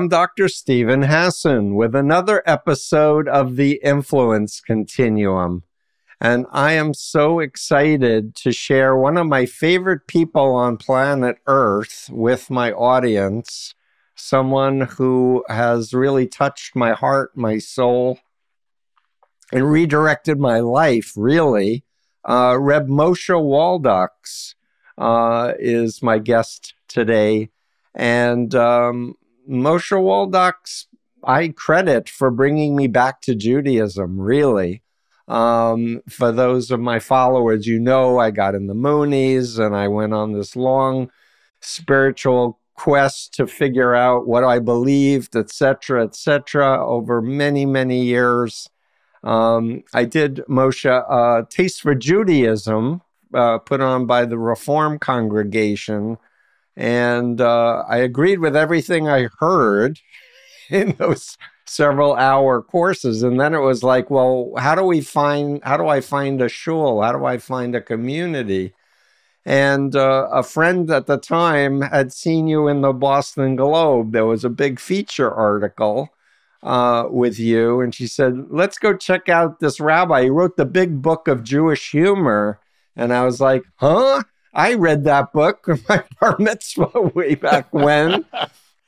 I'm Dr. Steven Hassan with another episode of the Influence Continuum. And I am so excited to share one of my favorite people on planet Earth with my audience, someone who has really touched my heart, my soul, and redirected my life, really. Uh, Reb Moshe Waldoks uh, is my guest today. And um, Moshe Waldoks I credit for bringing me back to Judaism, really. Um, for those of my followers, you know, I got in the Moonies and I went on this long spiritual quest to figure out what I believed, etc., etc., over many, many years. Um, I did Moshe uh, Taste for Judaism, uh, put on by the Reform Congregation, and uh, I agreed with everything I heard in those several hour courses. And then it was like, well, how do we find, how do I find a shul? How do I find a community? And uh, a friend at the time had seen you in the Boston Globe. There was a big feature article uh, with you. And she said, let's go check out this rabbi. He wrote the big book of Jewish humor. And I was like, huh? I read that book my bar mitzvah way back when.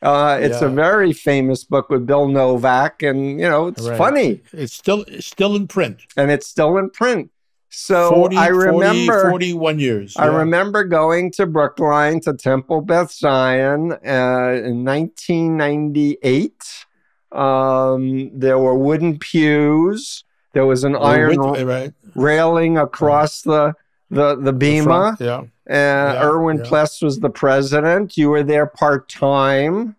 Uh, it's yeah. a very famous book with Bill Novak, and you know it's right. funny. It's still it's still in print, and it's still in print. So 40, I remember 40, 41 years. I remember going to Brookline to Temple Beth Zion uh, in 1998. Um, there were wooden pews. There was an iron with, right. railing across right. the the the bema. The yeah. Uh, yeah, Erwin yeah. Pless was the president. You were there part time,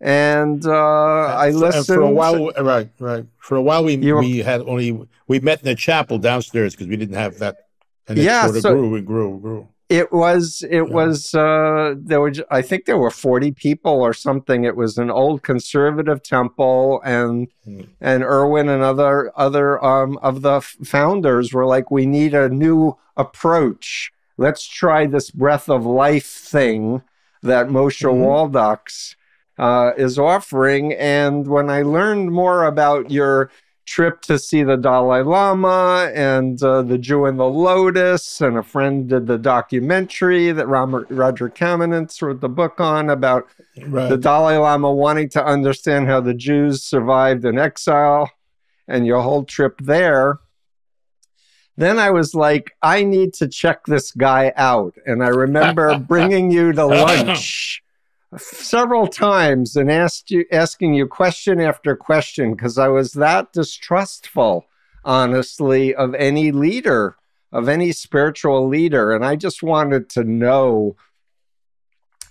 and uh, I listened. And for a while, right, right. For a while, we were, we had only we met in the chapel downstairs because we didn't have that. And it yeah, sort of so grew and grew and grew. It was it yeah. was uh, there were I think there were forty people or something. It was an old conservative temple, and mm. and Erwin and other other um, of the founders were like, we need a new approach let's try this breath of life thing that Moshe mm-hmm. Uh, is offering. And when I learned more about your trip to see the Dalai Lama and uh, the Jew in the Lotus, and a friend did the documentary that Robert, Roger Kamenetz wrote the book on about right. the Dalai Lama wanting to understand how the Jews survived in exile, and your whole trip there. Then I was like, I need to check this guy out. And I remember bringing you to lunch several times and asked you, asking you question after question because I was that distrustful, honestly, of any leader, of any spiritual leader. And I just wanted to know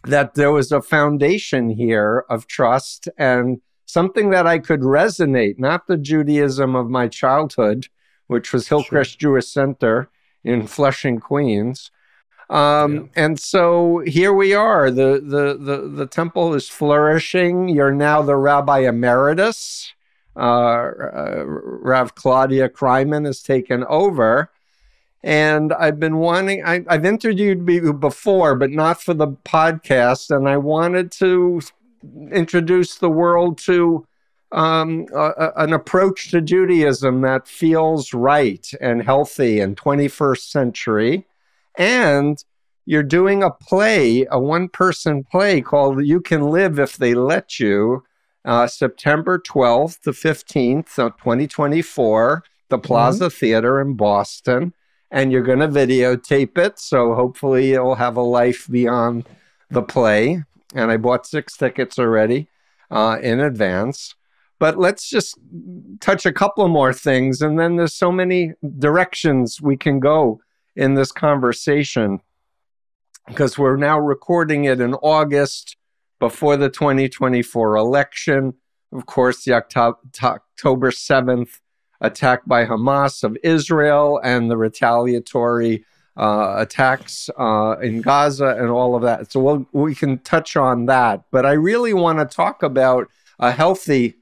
that there was a foundation here of trust and something that I could resonate, not the Judaism of my childhood which was Hillcrest sure. Jewish Center in Flushing, Queens. Um, yeah. And so here we are. The, the, the, the temple is flourishing. You're now the rabbi emeritus. Uh, uh, Rav Claudia Kreiman has taken over. And I've been wanting, I, have interviewed you before, but not for the podcast. And I wanted to introduce the world to um, uh, an approach to Judaism that feels right and healthy and 21st century. And you're doing a play, a one person play called You Can Live If They Let You, uh, September 12th to 15th of 2024, the Plaza mm-hmm. Theater in Boston. And you're going to videotape it. So hopefully it'll have a life beyond the play. And I bought six tickets already uh, in advance. But let's just touch a couple more things. And then there's so many directions we can go in this conversation because we're now recording it in August before the 2024 election. Of course, the October 7th attack by Hamas of Israel and the retaliatory uh, attacks uh, in Gaza and all of that. So we'll, we can touch on that. But I really want to talk about a healthy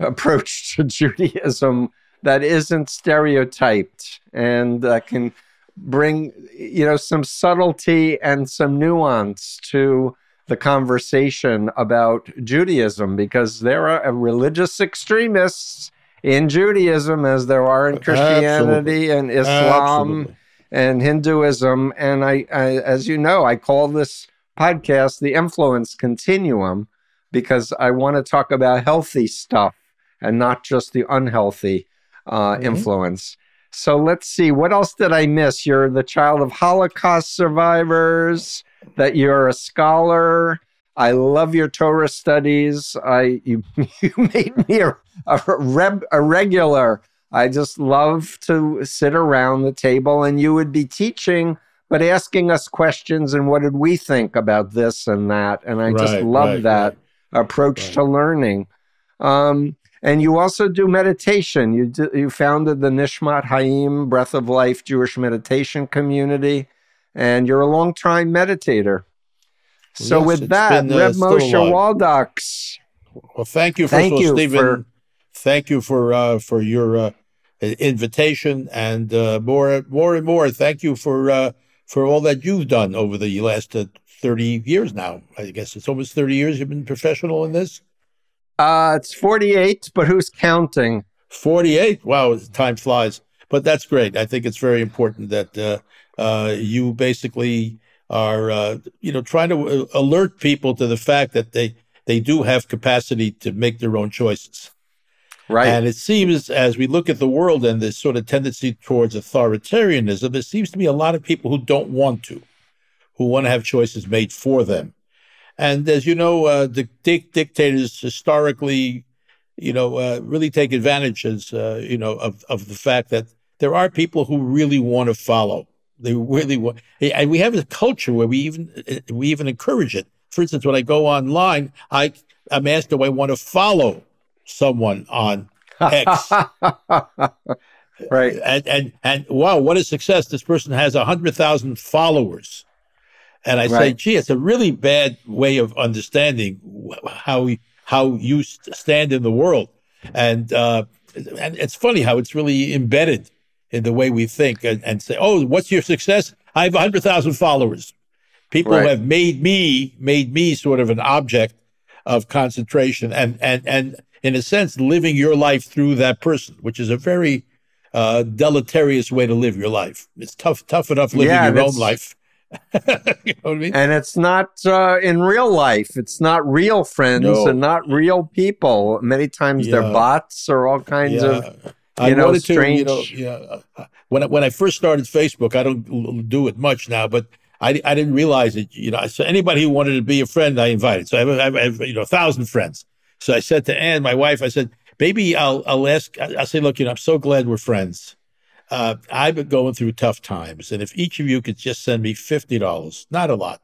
approach to Judaism that isn't stereotyped and that can bring you know some subtlety and some nuance to the conversation about Judaism because there are religious extremists in Judaism as there are in Christianity Absolutely. and Islam Absolutely. and Hinduism. And I, I, as you know, I call this podcast the Influence Continuum because I want to talk about healthy stuff and not just the unhealthy uh, mm-hmm. influence. So let's see. What else did I miss? You're the child of Holocaust survivors. That you're a scholar. I love your Torah studies. I you you made me a a, reb, a regular. I just love to sit around the table, and you would be teaching, but asking us questions and what did we think about this and that. And I right, just love right, that right. approach to learning. Um, and you also do meditation. You do, you founded the Nishmat Hayim Breath of Life Jewish Meditation Community, and you're a long time meditator. So yes, with that, been, uh, Reb Moshe Waldoks. Well, thank you, thank you Stephen. For, thank you for uh, for your uh, invitation, and uh, more more and more. Thank you for uh, for all that you've done over the last uh, thirty years now. I guess it's almost thirty years you've been professional in this. Uh, it's 48, but who's counting? 48. Wow, time flies. But that's great. I think it's very important that uh, uh, you basically are, uh, you know, trying to uh, alert people to the fact that they they do have capacity to make their own choices. Right. And it seems, as we look at the world and this sort of tendency towards authoritarianism, there seems to be a lot of people who don't want to, who want to have choices made for them. And as you know, uh, the dic- dictators historically, you know, uh, really take advantage, as uh, you know, of of the fact that there are people who really want to follow. They really want, and we have a culture where we even uh, we even encourage it. For instance, when I go online, I I'm asked, do I want to follow someone on X? right. And, and and wow, what a success! This person has a hundred thousand followers. And I right. say, gee, it's a really bad way of understanding how how you stand in the world. And uh, and it's funny how it's really embedded in the way we think and, and say, oh, what's your success? I have 100,000 followers. People right. have made me made me sort of an object of concentration and and and in a sense living your life through that person, which is a very uh, deleterious way to live your life. It's tough tough enough living yeah, your own life you know I mean? And it's not uh, in real life. It's not real friends no. and not real people. Many times yeah. they're bots or all kinds yeah. of you I know strange. To, you know, yeah. When I, when I first started Facebook, I don't do it much now, but I, I didn't realize it. You know, so anybody who wanted to be a friend, I invited. So I have, I have you know a thousand friends. So I said to Anne, my wife, I said, maybe I'll I'll ask. I'll say, look, you know, I'm so glad we're friends uh, I've been going through tough times, and if each of you could just send me fifty dollars, not a lot.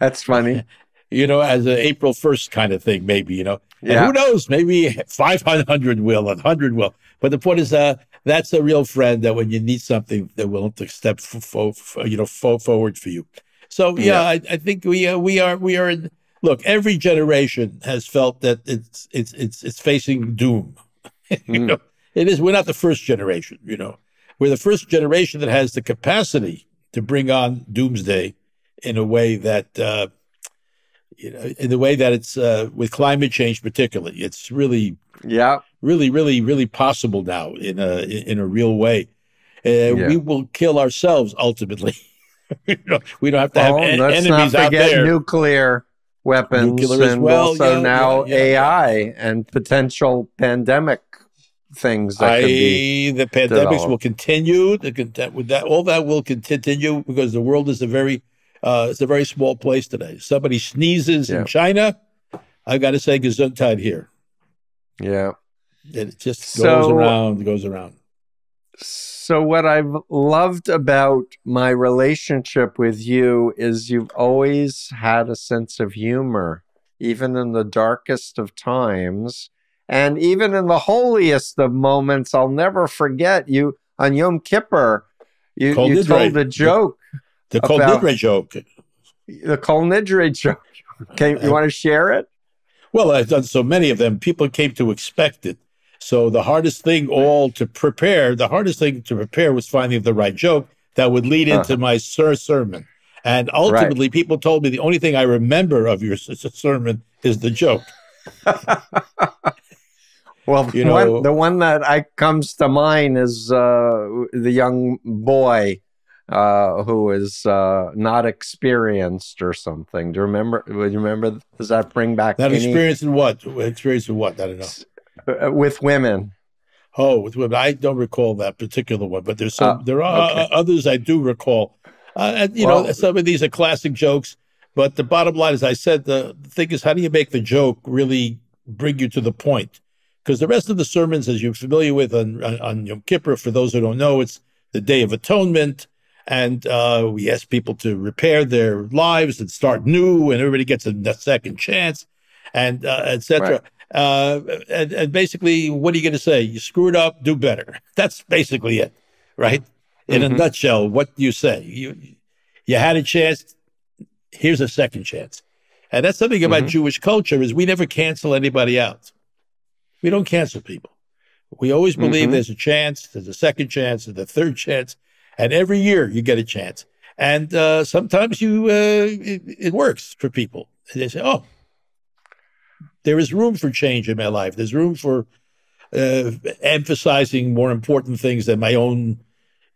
That's funny. You know, as an April first kind of thing, maybe. You know, yeah. And who knows? Maybe five hundred will, a hundred will. But the point is, uh, that's a real friend that when you need something, they're willing to step, fo- fo- you know, fo- forward for you. So yeah, yeah. I, I, think we uh, we are we are. In, look, every generation has felt that it's it's it's it's facing doom. you mm. know, it is. We're not the first generation, you know. We're the first generation that has the capacity to bring on doomsday in a way that, uh, you know, in the way that it's uh, with climate change, particularly. It's really, yeah, really, really, really possible now in a in a real way. Uh, yeah. We will kill ourselves ultimately. you know, we don't have to have oh, en- let's enemies not forget out there. Nuclear weapons Nuclear and well, also yeah, now yeah, AI and potential pandemic things that I, the pandemics developed. will continue. The, with that, all that will continue because the world is a very, uh, it's a very small place today. Somebody sneezes yeah. in China, I've got to say Gesundheit here. Yeah, it just goes so, around, goes around. So what I've loved about my relationship with you is you've always had a sense of humor, even in the darkest of times and even in the holiest of moments, I'll never forget you on Yom Kippur. You, you told a joke. The, the Kol Nidre joke. The Kol Nidre joke. You want to share it? Well, I've done so many of them. People came to expect it. So the hardest thing all to prepare, the hardest thing to prepare was finding the right joke that would lead into uh-huh. my sir sermon. And ultimately, right. people told me the only thing I remember of your sermon is the joke. well, you know, one, the one that I comes to mind is uh, the young boy uh, who is uh, not experienced or something. Do you remember? Would you remember? Does that bring back not any... experience in what? Experience in what? I don't know. Uh, with women. Oh, with women. I don't recall that particular one, but there's some. Uh, there are okay. others I do recall. Uh, and, you well, know, some of these are classic jokes. But the bottom line, as I said, the, the thing is, how do you make the joke really bring you to the point? Because the rest of the sermons, as you're familiar with on, on, Yom Kippur, for those who don't know, it's the Day of Atonement and uh, we ask people to repair their lives and start new, and everybody gets a, a second chance, and uh, etc. Right. Uh, and, and, basically, what are you going to say? You screwed up, do better. That's basically it, right? In mm-hmm. a nutshell, what do you say? You you had a chance. Here's a second chance, and that's something about mm-hmm. Jewish culture is we never cancel anybody out. We don't cancel people. We always believe mm-hmm. there's a chance, there's a second chance, there's a third chance, and every year you get a chance. And uh, sometimes you uh, it, it, works for people. They say, "Oh, there is room for change in my life. There's room for uh, emphasizing more important things than my own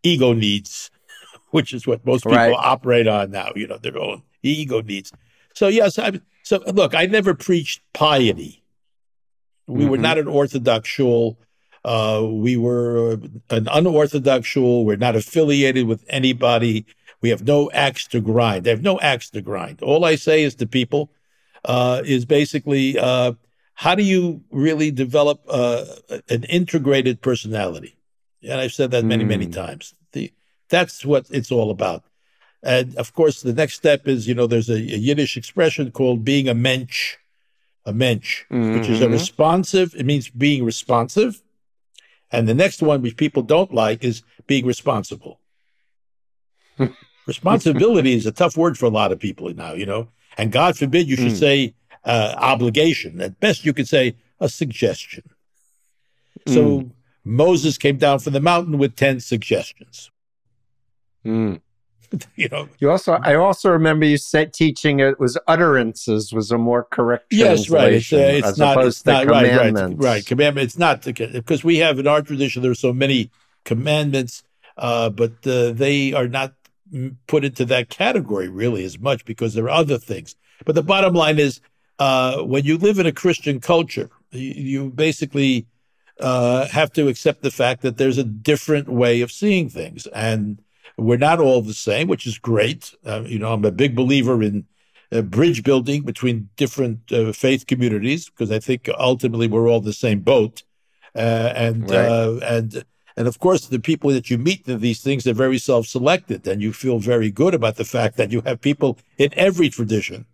ego needs, which is what most people right. operate on now. You know, their own ego needs. So yes, I, so look, I never preached piety. We mm-hmm. were not an orthodox shul. Uh, we were an unorthodox shul. We're not affiliated with anybody. We have no axe to grind. They have no axe to grind. All I say is to people uh, is basically uh, how do you really develop uh, an integrated personality? And I've said that many, mm. many hmm. times. The, that's what it's all about. And of course, the next step is, you know, there's a, a Yiddish expression called being a mensch, a mensch, mm-hmm. which is a mm-hmm. responsive. It means being responsive and the next one, which people don't like, is being responsible. Responsibility is a tough word for a lot of people now, you know. And God forbid you should mm. say uh, obligation. At best, you could say a suggestion. Mm. So Moses came down from the mountain with 10 suggestions. Mm. you know. You also, I also remember you said teaching it was utterances was a more correct yes, right. It's, uh, it's not, it's not right, right, right. Commandment. It's not because we have in our tradition there are so many commandments, uh, but uh, they are not put into that category really as much because there are other things. But the bottom line is, uh, when you live in a Christian culture, you, you basically uh, have to accept the fact that there's a different way of seeing things and we're not all the same, which is great. Uh, you know, I'm a big believer in uh, bridge building between different uh, faith communities because I think ultimately we're all the same boat. Uh, and right. Uh, and and of course, the people that you meet in these things are very self-selected, and you feel very good about the fact that you have people in every tradition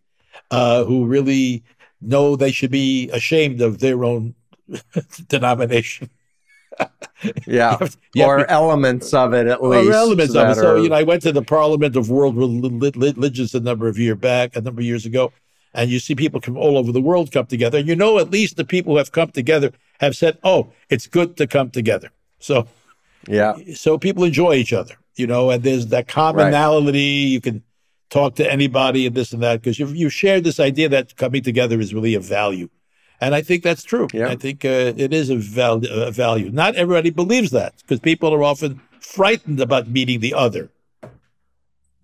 uh, who really know they should be ashamed of their own denomination. yeah, have, or elements of it at least. Or elements of it. So you know, I went to the Parliament of World Religions a number of years back, a number of years ago, and you see people from all over the world come together, and you know at least the people who have come together have said, "Oh, it's good to come together." So, yeah, so people enjoy each other, you know, and there's that commonality. Right. You can talk to anybody and this and that because you you shared this idea that coming together is really a value. And I think that's true. Yeah. I think uh, it is a, val- a value. Not everybody believes that because people are often frightened about meeting the other.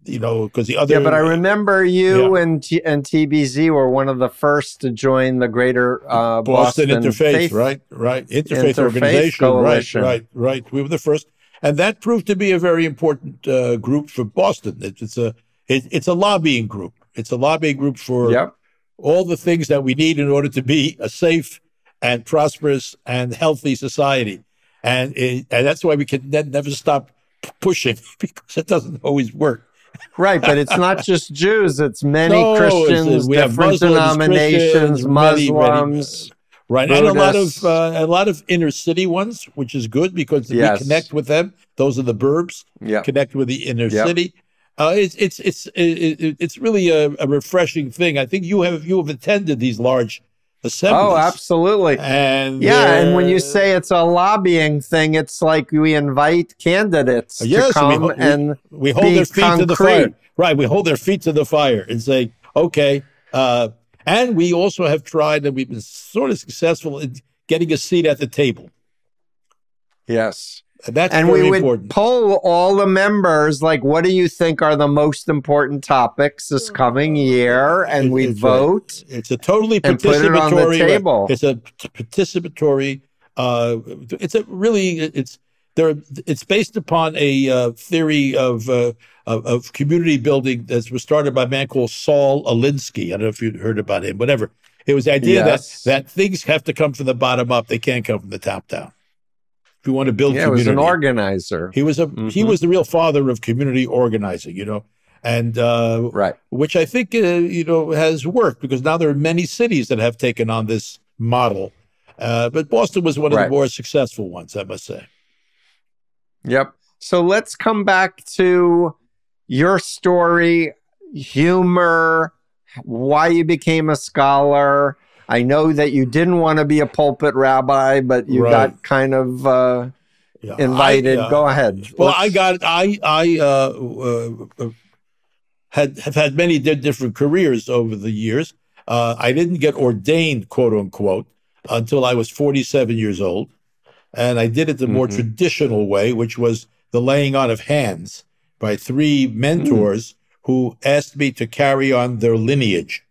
You know, because the other. Yeah, but I remember you yeah. and T- and TBZ were one of the first to join the greater uh, Boston, Boston, Interfaith, Faith, right? Right, Interfaith, Interfaith Organization, Coalition. right? Right, right. We were the first, and that proved to be a very important uh, group for Boston. It, it's a it, it's a lobbying group. It's a lobbying group for yep all the things that we need in order to be a safe and prosperous and healthy society. And, it, and that's why we can never stop pushing because it doesn't always work. right, but it's not just Jews; it's many no, Christians, it's, we different have Muslims, denominations, Muslims. right, Buddhists. and a lot of uh, a lot of inner city ones, which is good because yes. we connect with them. Those are the burbs. Yeah, connect with the inner yep. city, uh, it's it's it's it's really a, a, refreshing thing. I think you have you have attended these large assemblies. Oh, absolutely. And yeah, and when you uh, say it's a lobbying thing, it's like we invite candidates Yes, to come we- and we hold be their feet to the fire. Right, we hold their feet to the fire and say, okay. Uh, and we also have tried, and we've been sort of successful in getting a seat at the table. yes. And that's and very we would important. poll all the members like what do you think are the most important topics this coming year and It- we'd it's right. vote It's a totally and put it on the participatory. table. It's a participatory. Uh, it's a really. It's there. It's based upon a uh, theory of, uh, of of community building that was started by a man called Saul Alinsky. I don't know if you've heard about him. Whatever. It was the idea Yes. that that things have to come from the bottom up. They can't come from the top down. If you want to build yeah it was an organizer he was a he Mhm. was the real father of community organizing. You know. And uh, right which I think uh, you know has worked because now there are many cities that have taken on this model. Uh, but Boston was one of Right. the more successful ones, I must say. Yep. So let's come back to your story, humor, why you became a scholar. I know that you didn't want to be a pulpit rabbi, but you Right. got kind of uh, Yeah. invited. I, uh, Go ahead. Well, Let's- I got I I uh, uh, uh, had have had many different careers over the years. Uh, I didn't get ordained, quote unquote, until I was 47 years old, and I did it the more Mhm. traditional way, which was the laying on of hands by three mentors who asked me to carry on their lineage.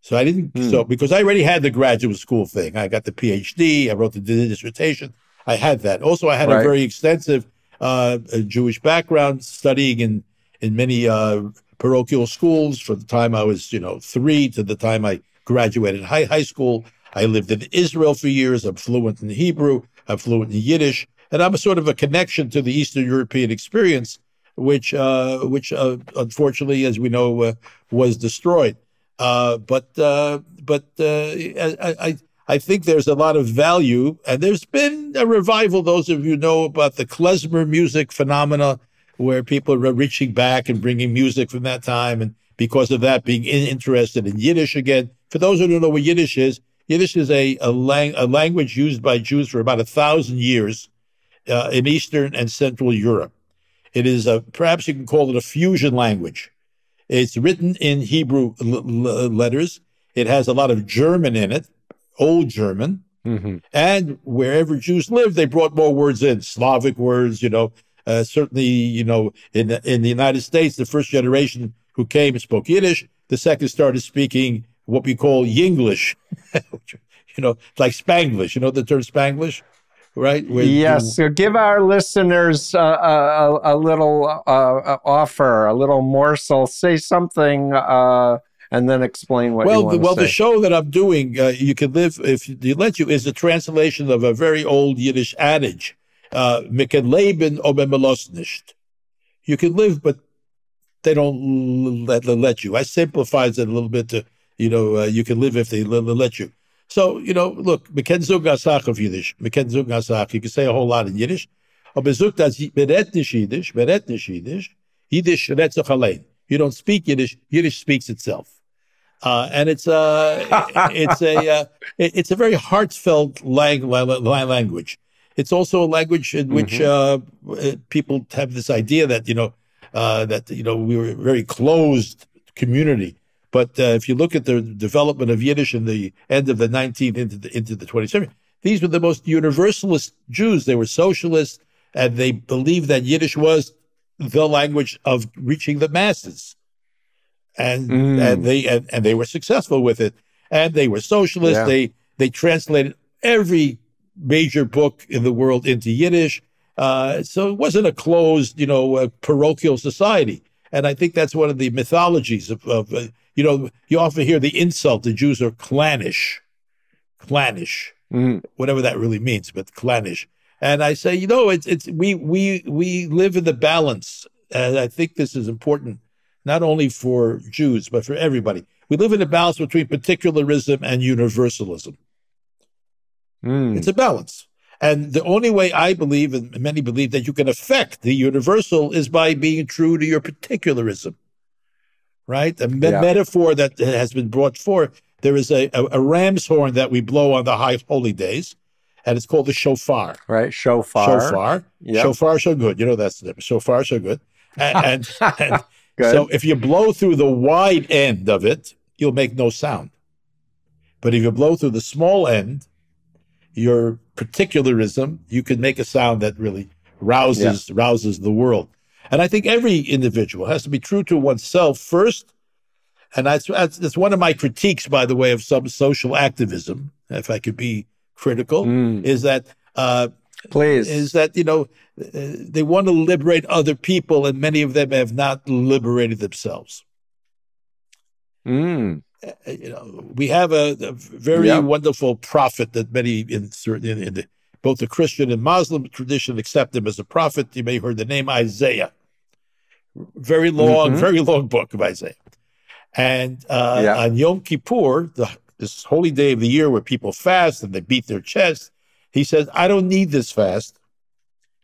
So I didn't. Hmm. So because I already had the graduate school thing, I got the PhD. I wrote the dissertation. I had that. Also, I had Right. a very extensive uh, a Jewish background, studying in in many uh, parochial schools from the time I was, you know, three to the time I graduated high high school. I lived in Israel for years. I'm fluent in Hebrew. I'm fluent in Yiddish, and I'm a sort of a connection to the Eastern European experience, which uh, which uh, unfortunately, as we know, uh, was destroyed. Uh, but uh, but uh, I, I I think there's a lot of value, and there's been a revival. Those of you know about the klezmer music phenomena, where people are reaching back and bringing music from that time, and because of that, being in, interested in Yiddish again. For those who don't know what Yiddish is, Yiddish is a a, lang- a language used by Jews for about a thousand years uh, in Eastern and Central Europe. It is a perhaps you can call it a fusion language. It's written in Hebrew l- l- letters. It has a lot of German in it, Old German. Mhm. And wherever Jews lived, they brought more words in, Slavic words, you know. Uh, certainly, you know, in the, in the United States, the first generation who came spoke Yiddish. The second started speaking what we call Yinglish, you know, like Spanglish. You know the term Spanglish, right? You- Yes, so give our listeners uh, a, a, a little uh, uh, offer, a little morsel. Say something, uh, and then explain what you well, want the, well, to the show that I'm doing, uh, you can live if they let you, is a translation of a very old Yiddish adage, uh, "Me can leben, aber me nicht." You can live, but they don't let, let you. I simplifies it a little bit to, you know, uh, you can live if they l- let you. So, you know, look, me ken zug asach of Yiddish, me ken zug asach. You can say a whole lot in Yiddish. Aber zug das beretnisch Yiddish, beretnisch Yiddish. Yiddish. You don't speak Yiddish, Yiddish speaks itself. Uh, and it's uh, it's a uh, it's a very heartfelt lang- la- la- language. It's also a language in which uh, uh, people have this idea that you know uh, that you know we were a very closed community. But uh, if you look at the development of Yiddish in the end of the 19th into the into the 20th century, these were the most universalist Jews. They were socialists, and they believed that Yiddish was the language of reaching the masses and Mm. and they and, and they were successful with it and they were socialists Yeah. they they translated every major book in the world into yiddish uh, so it wasn't a closed you know uh, parochial society and i think that's one of the mythologies of, of uh, you know you often hear the insult the jews are clannish clannish Mhm. whatever that really means, but clannish. And I say, you know, it's it's we we we live in the balance, and I think this is important, not only for Jews but for everybody. We live in a balance between particularism and universalism. Mm. It's a balance, and the only way I believe, and many believe, that you can affect the universal is by being true to your particularism. Right, a me- Yeah. metaphor that has been brought forth there is a, a, a ram's horn that we blow on the high holy days, and it's called the shofar. Right, shofar. Shofar. Yep. Shofar so good. You know that's the shofar so good. And, and, and so if you blow through the wide end of it, you'll make no sound. But if you blow through the small end, your particularism, you can make a sound that really rouses yeah. rouses the world. And I think every individual has to be true to oneself first. And that's, that's, one of my critiques, by the way, of some social activism, if I could be critical, mm. is that uh, Please. Is that, you know, uh, they want to liberate other people, and many of them have not liberated themselves. Mm. Uh, you know, we have a, a very yep. wonderful prophet that many in, in, in the, both the Christian and Muslim tradition accept him as a prophet. You may have heard the name Isaiah. Very long, mm-hmm. very long book of Isaiah. And uh, yeah. on Yom Kippur, the, this holy day of the year where people fast and they beat their chest, he says, I don't need this fast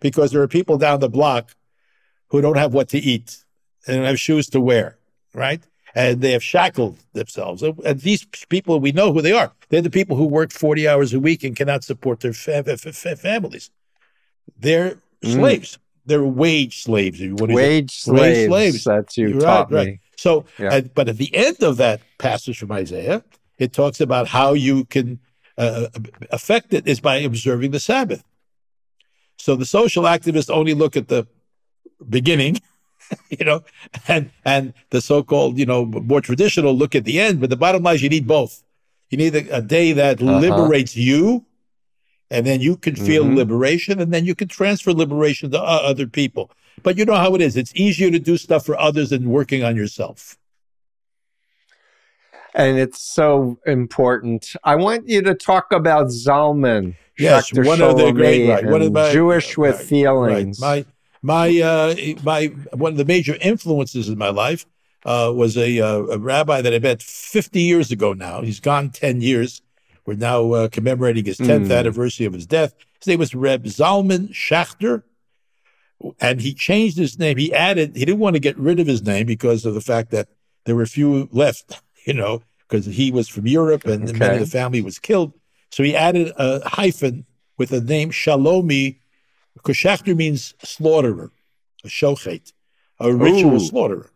because there are people down the block who don't have what to eat and have shoes to wear, right? And they have shackled themselves. And these people, we know who they are. They're the people who work 40 hours a week and cannot support their fa- fa- fa- families. They're mm. slaves. They're wage slaves. Wage slaves. Wage slaves. That's you You're taught right, me. So, yeah. but at the end of that passage from Isaiah, it talks about how you can uh, affect it is by observing the Sabbath. So the social activists only look at the beginning, you know, and and the so-called, you know, more traditional look at the end. But the bottom line is you need both. You need a, a day that uh-huh. liberates you, and then you can feel mm-hmm. liberation, and then you can transfer liberation to uh, other people. But you know how it is. It's easier to do stuff for others than working on yourself and it's so important. I want you to talk about Zalman. Yes, Dr. one of the great, right, one of my Jewish with right, feelings. Right. My my uh, my one of the major influences in my life uh, was a, uh, a, rabbi that I met 50 years ago. Now he's gone 10 years. We're now uh, commemorating his 10th mm. anniversary of his death. His name was Reb Zalman Schachter, and he changed his name. He added. He didn't want to get rid of his name because of the fact that there were few left you know, because he was from Europe and okay. many of the family was killed. So he added a hyphen with the name Shalomi, because Schachter means slaughterer, a shochet, a ritual Ooh. slaughterer.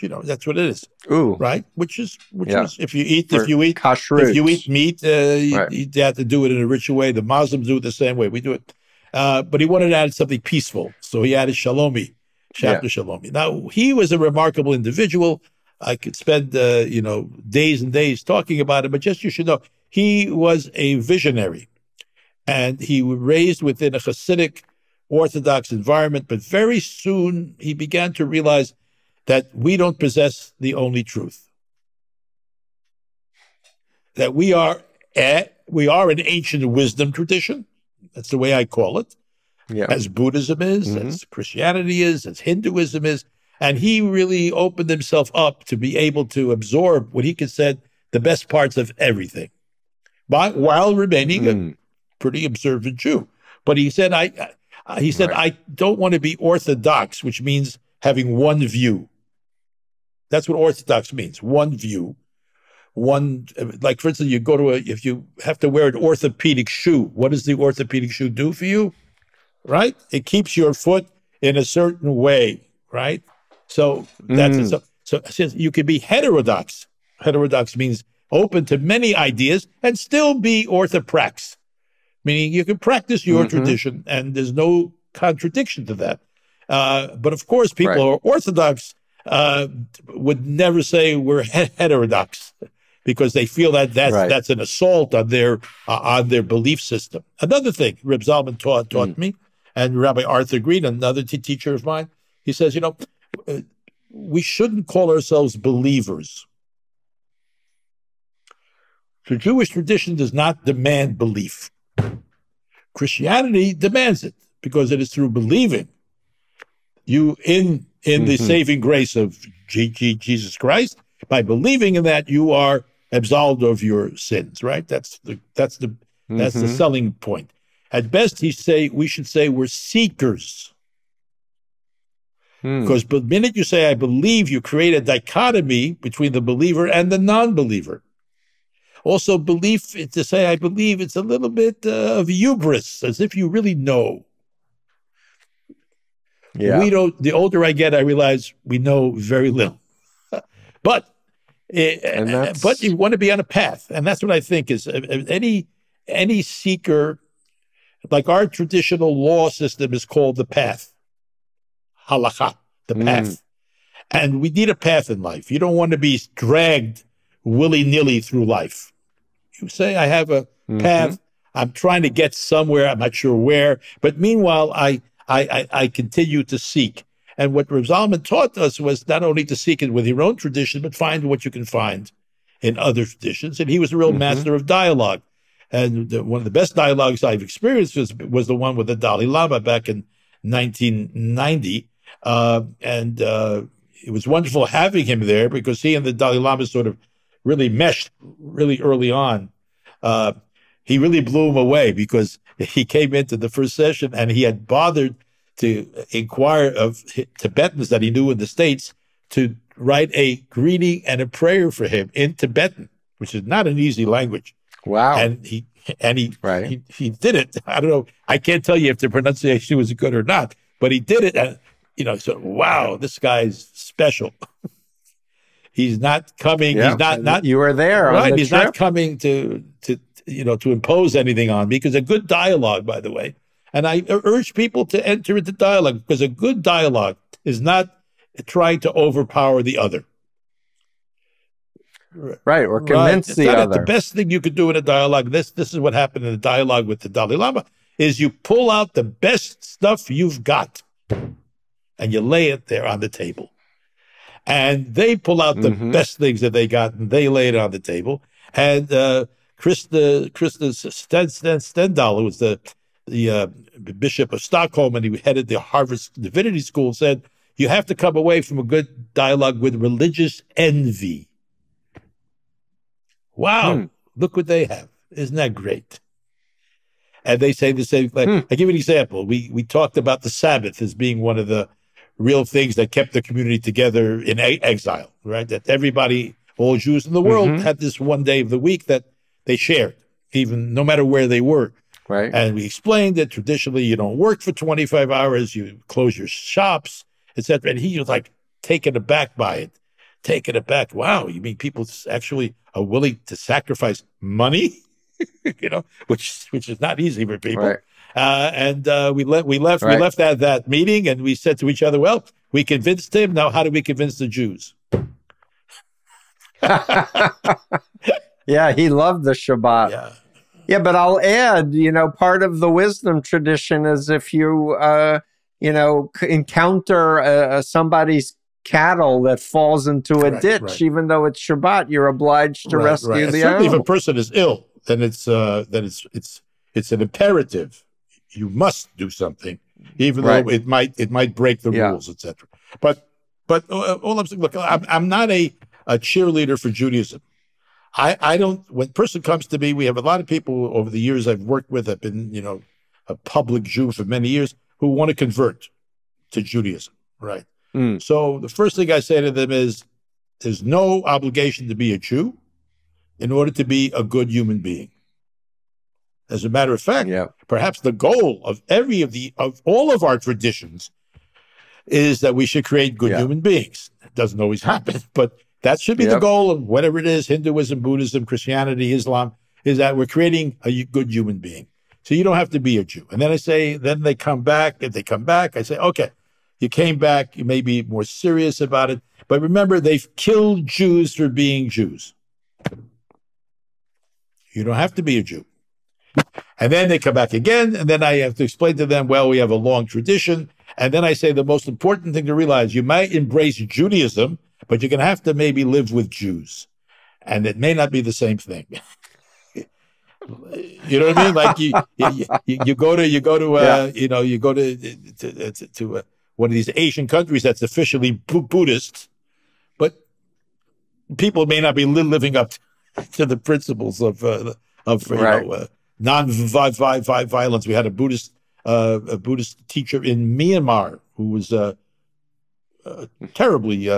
You know, that's what it is. Ooh. Right? Which is, which yeah. is, if you eat, For if you eat, kashrut. if you eat meat, uh, you, right. you have to do it in a ritual way. The Muslims do it the same way. We do it. Uh, but he wanted to add something peaceful. So he added Shalomi, Schachter yeah. Shalomi. Now, he was a remarkable individual. I could spend, uh, you know, days and days talking about him, but just you should know, he was a visionary and he was raised within a Hasidic Orthodox environment, but very soon he began to realize that we don't possess the only truth. That we are a, we are an ancient wisdom tradition. That's the way I call it. Yeah. As Buddhism is, mm-hmm. as Christianity is, as Hinduism is. And he really opened himself up to be able to absorb what he could considered the best parts of everything, but while remaining mm. a hmm. pretty observant Jew. But he said, I, I he said, right. I don't want to be orthodox, which means having one view. That's what orthodox means. One view. One, like for instance, you go to a, if you have to wear an orthopedic shoe, what does the orthopedic shoe do for you? Right? It keeps your foot in a certain way, right? So that's mm. so, so you can be heterodox. Heterodox means open to many ideas and still be orthoprax, meaning you can practice your mm-hmm. tradition and there's no contradiction to that. Uh, but of course, people right. who are orthodox uh, would never say we're heterodox because they feel that that's right. that's an assault on their uh, on their belief system. Another thing Reb Zalman taught taught mm. me, and Rabbi Arthur Green, another t- teacher of mine, he says, you know, we shouldn't call ourselves believers. The Jewish tradition does not demand belief. Christianity demands it because it is through believing you in in mm-hmm. the saving grace of G- G- Jesus Christ. By believing in that, you are absolved of your sins. Right? That's the that's the mm-hmm. that's the mm-hmm. selling point. At best, he say we should say we're seekers Hmm. Because the minute you say, I believe, you create a dichotomy between the believer and the non believer. Also, belief to say I believe it's a little bit uh, of hubris, as if you really know. Yeah. We don't. The older I get, I realize we know very little. but it, but you want to be on a path, and that's what I think is uh, any any seeker, like our traditional law system is called the path, halakha, the mm. path, and we need a path in life. You don't want to be dragged willy nilly through life. You say, I have a mm-hmm. path. I'm trying to get somewhere. I'm not sure where, but meanwhile, I I, I, I continue to seek. And what Rav Zalman taught us was not only to seek it with your own tradition, but find what you can find in other traditions. And he was a real mm-hmm. master of dialogue. And the, one of the best dialogues I've experienced was, was the one with the Dalai Lama back in 1990. Uh, and uh, it was wonderful having him there because he and the Dalai Lama sort of really meshed really early on. Uh, he really blew him away because he came into the first session and he had bothered to inquire of Tibetans that he knew in the States to write a greeting and a prayer for him in Tibetan, which is not an easy language. Wow. And he and he right. he, he did it. I don't know. I can't tell you if the pronunciation was good or not, but he did it. And you know, so wow, this guy's special. he's not coming. He's not not. You were there, right? The he's trip. not coming to to you know, to impose anything on me because a good dialogue, by the way, and I urge people to enter into dialogue because a good dialogue is not trying to overpower the other. Right, or convince right. the other. The best thing you could do in a dialogue, this this is what happened in the dialogue with the Dalai Lama, is you pull out the best stuff you've got and you lay it there on the table. And they pull out the mm-hmm. best things that they got and they lay it on the table. And uh, Krister Krister Stendahl, who was the the uh, bishop of Stockholm, and he headed the Harvard Divinity School, said you have to come away from a good dialogue with religious envy. Wow, hmm. look what they have! Isn't that great? And they say the same. Like, hmm. I give you an example. We we talked about the Sabbath as being one of the real things that kept the community together in a- exile, right? That everybody, all Jews in the world, mm-hmm. had this one day of the week that they shared, even no matter where they were. Right. And we explained that traditionally you don't work for 25 hours, you close your shops, etc. And he was like taken aback by it, taken aback. Wow, you mean people actually are willing to sacrifice money? you know, which which is not easy for people. Right. Uh, and uh, we let we left right. we left that that meeting, and we said to each other, "Well, we convinced him. Now, how do we convince the Jews?" Yeah, he loved the Shabbat. Yeah. Yeah, but I'll add, you know, part of the wisdom tradition is if you, uh, you know, encounter uh, somebody's cattle that falls into a ditch, right. even though it's Shabbat, you're obliged to right, rescue right. the Certainly, animal. if a person is ill, then it's uh, then it's it's it's an imperative. You must do something, even though it might it might break the yeah. rules, etc. But but uh, all I'm saying, look, I'm, I'm not a a cheerleader for Judaism. I, I don't, when person comes to me, we have a lot of people over the years I've worked with, I've been, you know, a public Jew for many years who want to convert to Judaism, right? Mm. So the first thing I say to them is there's no obligation to be a Jew in order to be a good human being. As a matter of fact, yeah. perhaps the goal of every of the of all of our traditions is that we should create good yeah. human beings. It doesn't always happen, but that should be yep. the goal of whatever it is Hinduism, Buddhism, Christianity, Islam is that we're creating a good human being. So you don't have to be a Jew. And then I say, then they come back. If they come back, I say, okay, you came back. You may be more serious about it. But remember, they've killed Jews for being Jews. You don't have to be a Jew. And then they come back again. And then I have to explain to them, well, we have a long tradition. And then I say the most important thing to realize you might embrace Judaism but you're going to have to maybe live with Jews, and it may not be the same thing. you know what I mean? Like you, you, you, you go to you go to uh, yeah. you know you go to to, to, to uh, one of these Asian countries that's officially Buddhist, but people may not be living up to the principles of uh, of you right. know uh, non-violence. We had a Buddhist uh, a Buddhist teacher in Myanmar who was uh, uh, terribly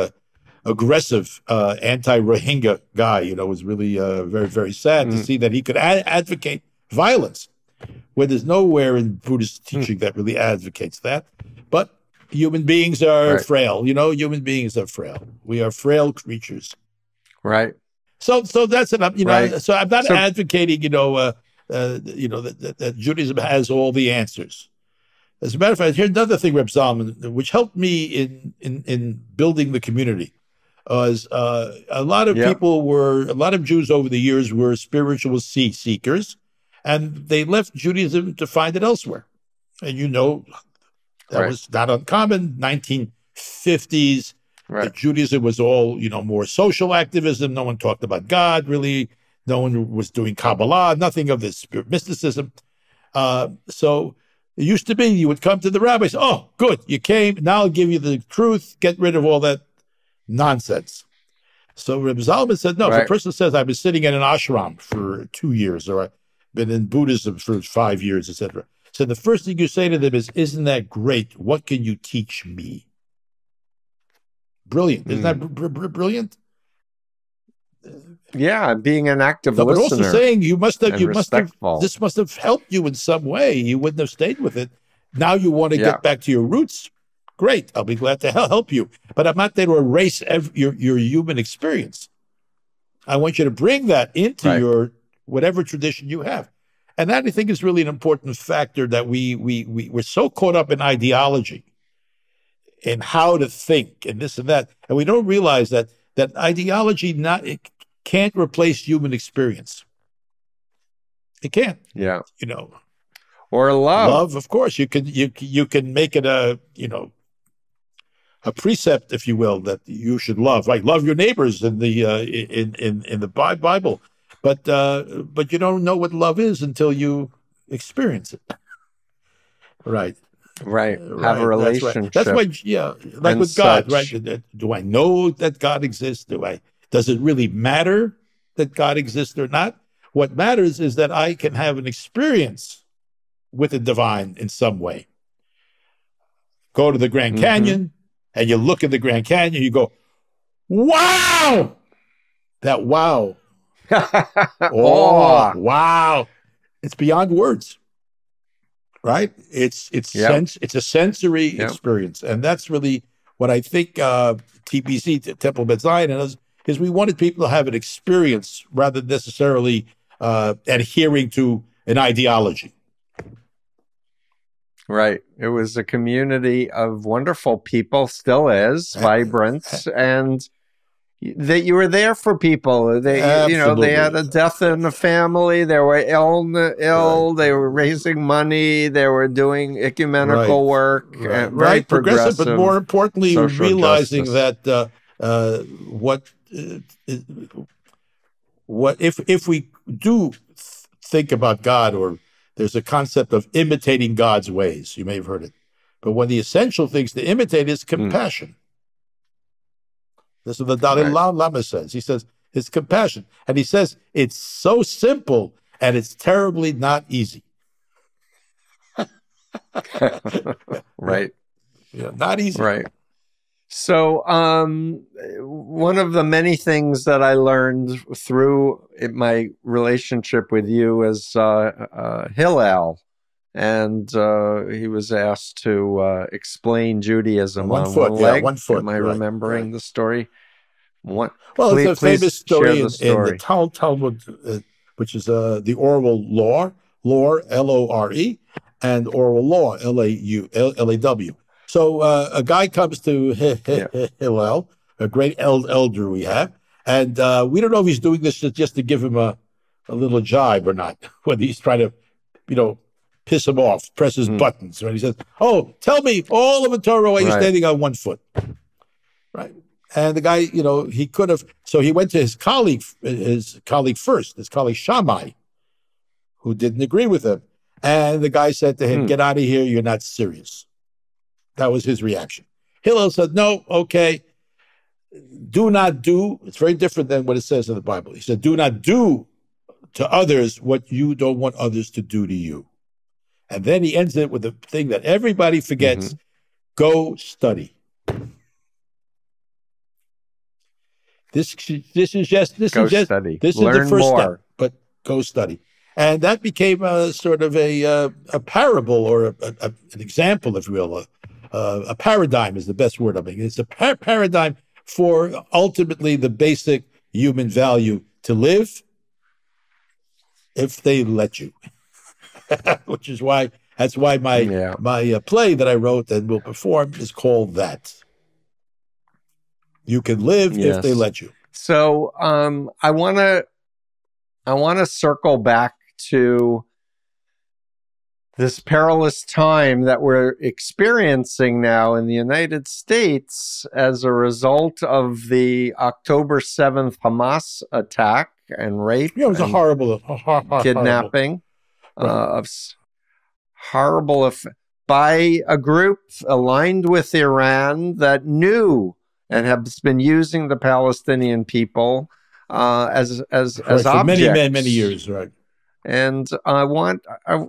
aggressive uh, anti-Rohingya guy. You know, it was really uh, very very sad mm. to see that he could ad- advocate violence where there's nowhere in Buddhist hmm. teaching mm. that really advocates that. But human beings are right. frail. You know, human beings are frail. We are frail creatures. Right. So, so that's it. You know, right. so I'm not so, advocating. You know, uh, you know that, that, that, Judaism has all the answers. As a matter of fact, here's another thing, Reb Zalman, which helped me in in in building the community. Was uh, a lot of people were a lot of Jews over the years were spiritual sea seekers, and they left Judaism to find it elsewhere. And you know, that right. was not uncommon. 1950s, right. Judaism was all, you know, more social activism. No one talked about God really. No one was doing Kabbalah, nothing of this mysticism. Uh, so it used to be you would come to the rabbi, say, Oh, good, you came. Now I'll give you the truth. Get rid of all that nonsense. So Reb Zalman said, No, right. if a person says, I've been sitting in an ashram for two years, or I've been in Buddhism for five years, etc. So the first thing you say to them is, Isn't that great? What can you teach me? Brilliant. Isn't mm. that br- br- brilliant? Yeah, being an active no, but also saying you must have you respectful. must have this must have helped you in some way. You wouldn't have stayed with it. Now you want to yeah. get back to your roots. Great, I'll be glad to help you. But I'm not there to erase every, your your human experience. I want you to bring that into right. your whatever tradition you have. And that I think is really an important factor that we we we we're so caught up in ideology and how to think and this and that, and we don't realize that that ideology not it can't replace human experience. It can't. Yeah. You know. Or love. Love, of course. You can you you can make it a you know a precept, if you will, that you should love. Like love your neighbors in the uh, in in in the Bible. But uh, but you don't know what love is until you experience it. Right. Right. right. Have a relationship. That's, right. That's why, yeah, like with God, right? Do I know that God exists? Do I? Does it really matter that God exists or not? What matters is that I can have an experience with the divine in some way. Go to the Grand mm-hmm. Canyon and you look at the Grand Canyon, you go, wow! That wow oh, wow. It's beyond words. Right? It's it's yep. sense it's a sensory yep. experience. And that's really what I think uh, TBC, Temple Beth Zion, and is, is we wanted people to have an experience rather than necessarily uh, adhering to an ideology. Right. It was a community of wonderful people, still is, vibrant, and that you were there for people. They, Absolutely. you know, they had a death in the family. They were ill, ill. Right. They were raising money. They were doing ecumenical right. work. Right, right. Progressive, but more importantly, realizing justice. that uh, uh, what uh, what if if we do think about God, or there's a concept of imitating God's ways. You may have heard it, but one of the essential things to imitate is hmm. compassion. Mm this is what the Dalai right. Lama says. He says it's compassion. And he says it's so simple and it's terribly not easy. right. Yeah, not easy. Right. So, um, one of the many things that I learned through my relationship with you is uh, uh, Hillel, and uh, he was asked to uh, explain Judaism one on foot, one leg. Yeah, one foot. Am I right, remembering right. the story? One. Well, please, it's a famous story, in, story. in, the Tal- Talmud, uh, which is uh, the oral law, lore L O R E, and oral law L A U L A W. So uh, a guy comes to Hillel, a great elder we have, and uh, we don't know if he's doing this just to give him a, a little jibe or not, whether he's trying to, you know, piss him off, press his mm. buttons. Right? He says, "Oh, tell me all of the Torah while you're standing on one foot." Right. And the guy, you know, he could have. So he went to his colleague, his colleague first, his colleague Shammai, who didn't agree with him. And the guy said to him, hmm. "Get out of here! You're not serious." That was his reaction. Hillel said, "No, okay." Do not do. It's very different than what it says in the Bible. He said, "Do not do to others what you don't want others to do to you." And then he ends it with the thing that everybody forgets mm-hmm. go study. This this is just this go is just study. this Learn is the first more. step. But go study, and that became a sort of a uh, a parable or a, a, an example, if you will. A, uh, a paradigm is the best word. I mean, it's a par- paradigm for ultimately the basic human value to live if they let you. Which is why that's why my Yeah. my uh, play that I wrote and will perform is called that. You can live if they let you. So um, I want to I want to circle back to this perilous time that we're experiencing now in the United States as a result of the October 7th Hamas attack and rape Yeah, it was a horrible, a hor- hor- horrible- kidnapping Right. uh, of horrible eff- by a group aligned with Iran that knew and has been using the Palestinian people uh, as as Right, as objects. many, many, many years. Right. And I want, I,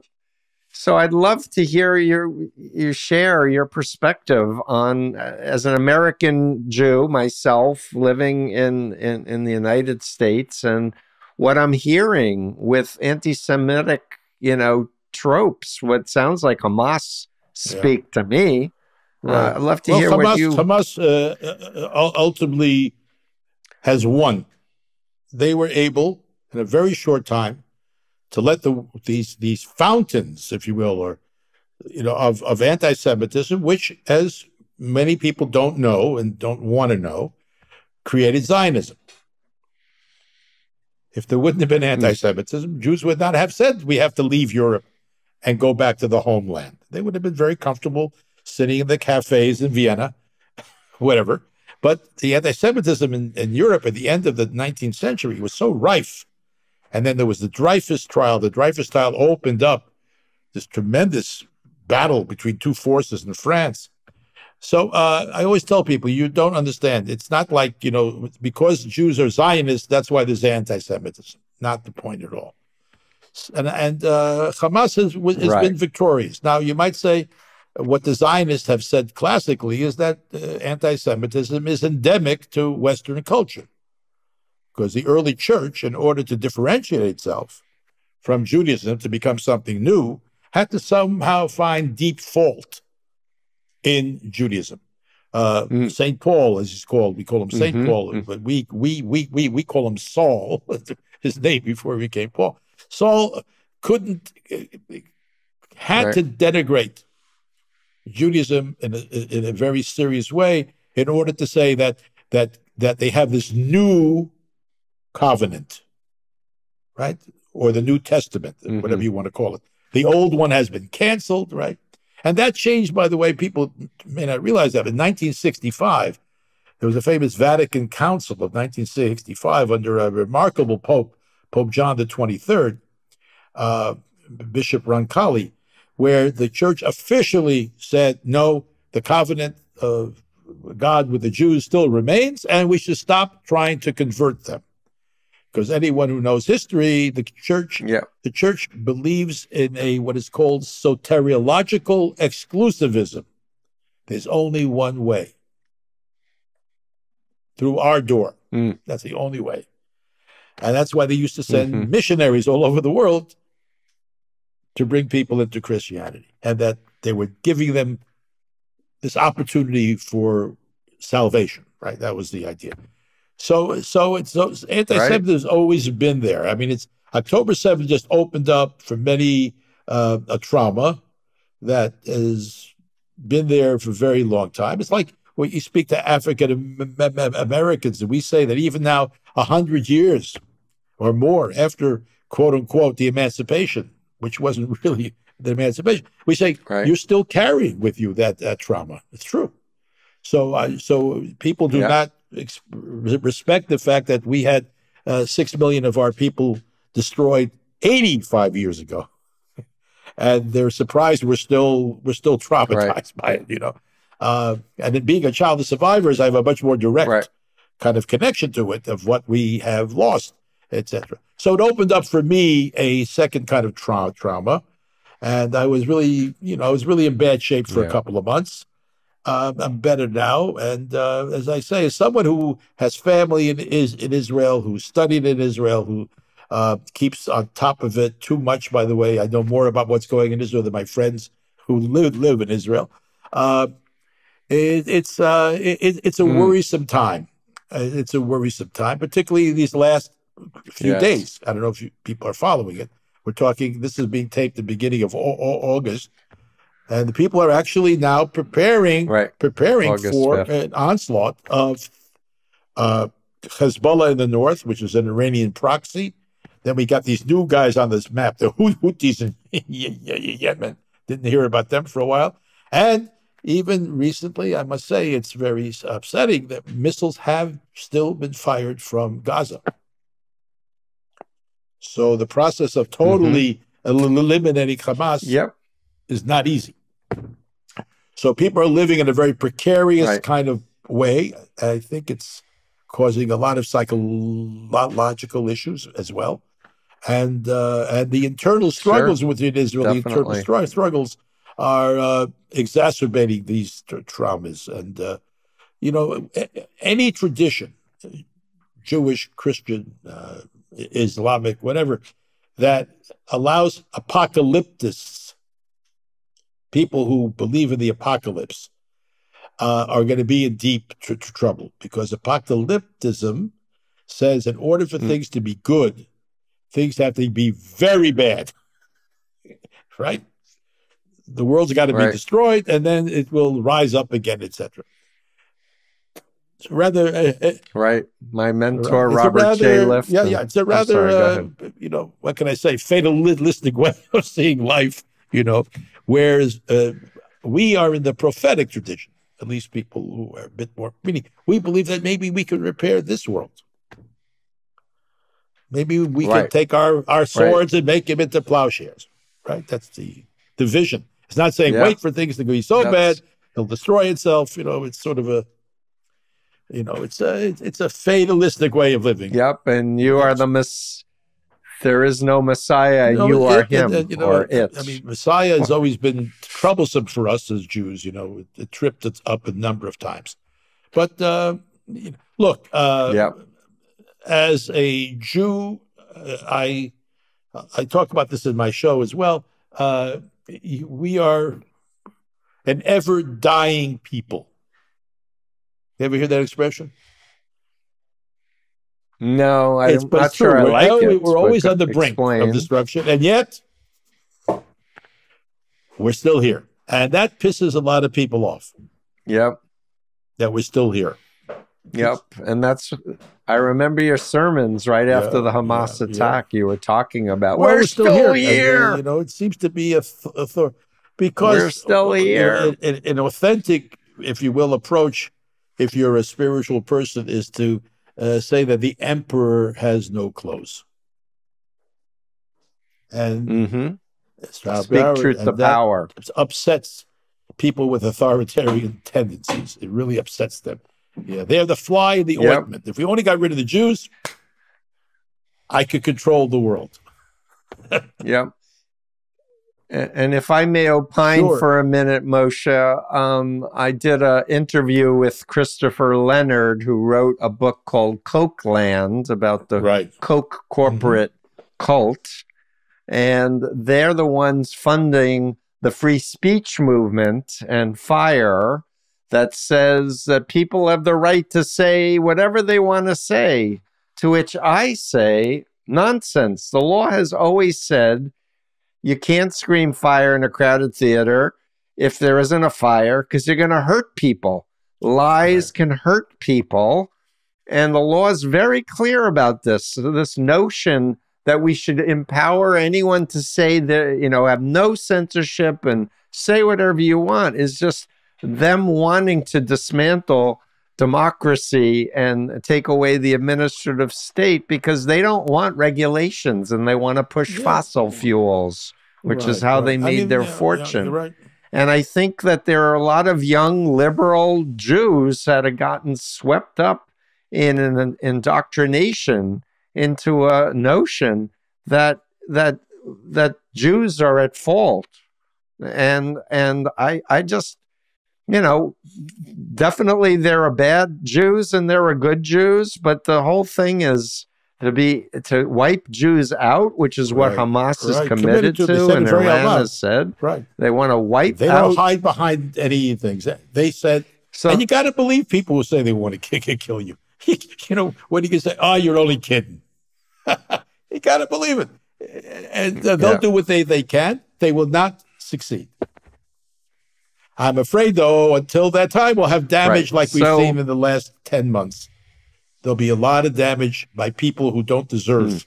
so I'd love to hear your you share your perspective on uh, as an American Jew myself living in in in the United States and what I'm hearing with anti-Semitic, you know, tropes. What sounds like Hamas speak to me. Uh, I'd love to well, hear Hamas, what you. Hamas uh, uh, uh, ultimately has won. They were able, in a very short time, to let the these these fountains, if you will, or you know, of of anti-Semitism, which, as many people don't know and don't want to know, created Zionism. If there wouldn't have been hmm. anti-Semitism, Jews would not have said we have to leave Europe and go back to the homeland. They would have been very comfortable sitting in the cafes in Vienna, whatever. But the anti-Semitism in, in Europe at the end of the 19th century was so rife. And then there was the Dreyfus trial. The Dreyfus trial opened up this tremendous battle between two forces in France. So uh, I always tell people, you don't understand. It's not like, you know, because Jews are Zionists, that's why there's anti Semitism. Not the point at all. And, and uh, Hamas has, has Right. been victorious. Now, you might say what the Zionists have said classically is that uh, anti Semitism is endemic to Western culture. Because the early church, in order to differentiate itself from Judaism to become something new, had to somehow find deep fault in Judaism. Uh, Mm. Saint Paul, as he's called, we call him Saint Mhm, Paul, mhm. but we we we we we call him Saul, his name before he became Paul. Saul couldn't had Right. to denigrate Judaism in a, in a very serious way in order to say that that that they have this new covenant, right, or the New Testament, Mhm. whatever you want to call it. The old one has been canceled, right? And that changed, by the way, people may not realize that. In 1965, there was a famous Vatican Council of 1965 under a remarkable Pope, Pope John the 23rd, uh, Bishop Roncalli, where the church officially said, no, the covenant of God with the Jews still remains, and we should stop trying to convert them. Because anyone who knows history, the church yeah. the church believes in a what is called soteriological exclusivism. There's only one way. Through our door. Mm. That's the only way. And that's why they used to send Mhm. missionaries all over the world to bring people into Christianity. And that they were giving them this opportunity for salvation, right? That was the idea. So, so it's so anti-Semitism has always been there. I mean, it's October 7th just opened up for many uh, a trauma that has been there for a very long time. It's like when you speak to African Am- Am- Americans, and we say that even now, a hundred years or more after "quote unquote" the emancipation, which wasn't really the emancipation, we say Right. you're still carrying with you that that trauma. It's true. So, uh, so people do Yeah. not respect the fact that we had uh, six million of our people destroyed 85 years ago, and they're surprised we're still we're still traumatized by it. You know, uh, and then being a child of survivors, I have a much more direct Right. kind of connection to it of what we have lost, etc. So it opened up for me a second kind of tra- trauma, and I was really, you know, I was really in bad shape for Yeah. a couple of months. Uh, I'm better now. And uh, as I say, as someone who has family in is in Israel, who studied in Israel, who uh, keeps on top of it too much. By the way, I know more about what's going in Israel than my friends who live live in Israel. Uh, it, it's uh, it, it's a mm. worrisome time. Uh, it's a worrisome time, particularly these last few yes. days. I don't know if you, people are following it. We're talking. This is being taped the beginning of August and the people are actually now preparing right. preparing August for 5th. an onslaught of uh, Hezbollah in the north, which is an Iranian proxy. Then we got these new guys on this map, the Houthis in Yemen. Didn't hear about them for a while, and even recently, I must say, it's very upsetting that missiles have still been fired from Gaza. So the process of totally mm-hmm. eliminating Hamas yep. is not easy. So people are living in a very precarious right. kind of way. I think it's causing a lot of psychological issues as well, and uh, and the internal struggles sure. within Israel, Definitely. the internal struggles are uh, exacerbating these tra- traumas. And uh, you know, any tradition, Jewish, Christian, uh, Islamic, whatever, that allows apocalyptists people who believe in the apocalypse uh, are going to be in deep tr- tr- trouble because apocalypticism says in order for mm. things to be good, things have to be very bad, right? The world's got to right. be destroyed, and then it will rise up again, etc. So rather, uh, uh, right? My mentor, Robert rather, J. Lifton. Yeah, yeah. It's a rather, sorry, uh, you know, what can I say? Fatalistic way of seeing life. You know, Whereas uh, we are in the prophetic tradition, at least people who are a bit more, meaning we believe that maybe we can repair this world. Maybe we right. can take our, our swords right. and make them into plowshares, right? That's the, the vision. It's not saying yeah. wait for things to be so That's... bad, it'll destroy itself. You know, it's sort of a, you know, it's a it's a fatalistic way of living. Yep, and you are the miss there is no Messiah, you, know, you are it, him it, you know, or it. I mean, Messiah has always been troublesome for us as Jews. You know, it, it tripped us up a number of times. But uh, look, uh, yeah. as a Jew, uh, I I talk about this in my show as well. Uh, we are an ever dying people. You ever hear that expression? No, I'm it's, not sure. We're, I like it, we're always on the brink explain. of disruption, and yet we're still here, and that pisses a lot of people off. Yep, that we're still here. Yep, and that's. I remember your sermons right yeah, after the Hamas yeah, attack. Yeah. You were talking about well, we're, we're still, still, here. here. And, you know, it seems to be a, th- a th- because we're still here. An, an authentic, if you will, approach. If you're a spiritual person, is to uh, say that the emperor has no clothes. And mm-hmm. speak truth to power It upsets people with authoritarian tendencies. It really upsets them. Yeah, they're the fly in the yep. ointment. If we only got rid of the Jews, I could control the world. yep. And if I may opine sure. for a minute, Moshe, um, I did an interview with Christopher Leonard, who wrote a book called Koch Kochland about the right. Mm-hmm. corporate mm-hmm. cult. And they're the ones funding the free speech movement and FIRE that says that people have the right to say whatever they want to say. To which I say, nonsense. The law has always said you can't scream fire in a crowded theater if there isn't a fire because you're going to hurt people. Lies can hurt people. And the law is very clear about this. So this notion that we should empower anyone to say that, you know, have no censorship and say whatever you want is just them wanting to dismantle democracy and take away the administrative state because they don't want regulations and they want to push yeah. fossil fuels which right, is how right. they made I mean, their yeah, fortune. Yeah, right. And I think that there are a lot of young liberal Jews that have gotten swept up in an indoctrination into a notion that that that Jews are at fault. And and I I just you know, definitely there are bad Jews and there are good Jews, but the whole thing is to be to wipe Jews out, which is what Right. Hamas is committed, Committed to. To, and Iran has said Right. they want to wipe They out. don't hide behind any things. They said, so and you got to believe people who say they want to kick and kill you. you know, when you can say? Oh, you're only kidding. you got to believe it. And uh, they'll Yeah. do what they, they can. They will not succeed. I'm afraid, though, until that time, we'll have damage Right. like we've So- seen in the last 10 months. There'll be a lot of damage by people who don't deserve Hmm.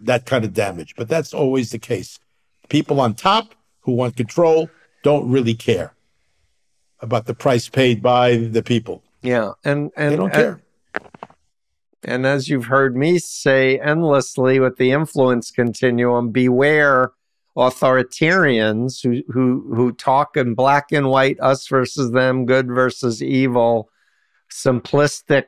that kind of damage. But that's always the case. People on top who want control don't really care about the price paid by the people. yeah, and and They don't and- care. And as you've heard me say endlessly with the influence continuum, beware authoritarians who who who talk in black and white, us versus them, good versus evil, simplistic.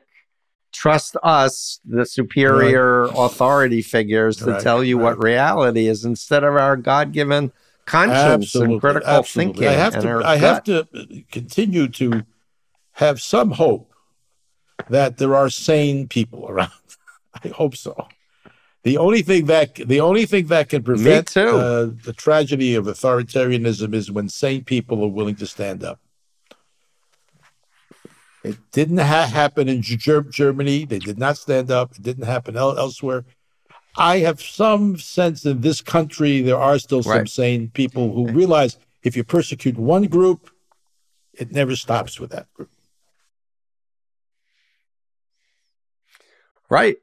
Trust us, the superior authority figures, to tell you what reality is instead of our God given conscience and critical absolutely. thinking. I have to. I have to continue to have some hope that there are sane people around. I hope so. The only thing that the only thing that can prevent. Uh, the tragedy of authoritarianism is when sane people are willing to stand up. It didn't ha- happen in Ger- Germany. They did not stand up. It didn't happen el- elsewhere. I have some sense in this country there are still some Right. sane people who realize if you persecute one group, it never stops with that group. right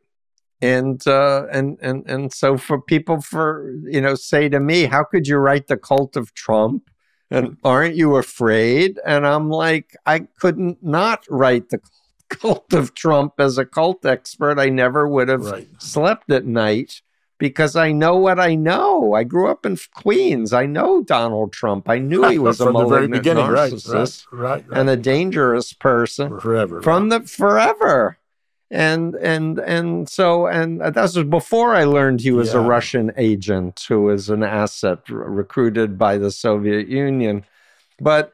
and uh and and and so for people for you know say to me how could you write the cult of trump? And aren't you afraid? And i'm like i couldn't not write the cult of trump as a cult expert. I never would have Right. slept at night because i know what i know. I grew up in queens. I know donald trump. I knew he was a From the very malignant narcissist right, right, right. and a dangerous person forever. from the forever and and and so and that was before i learned he was a russian agent who was an asset r- recruited by the soviet union but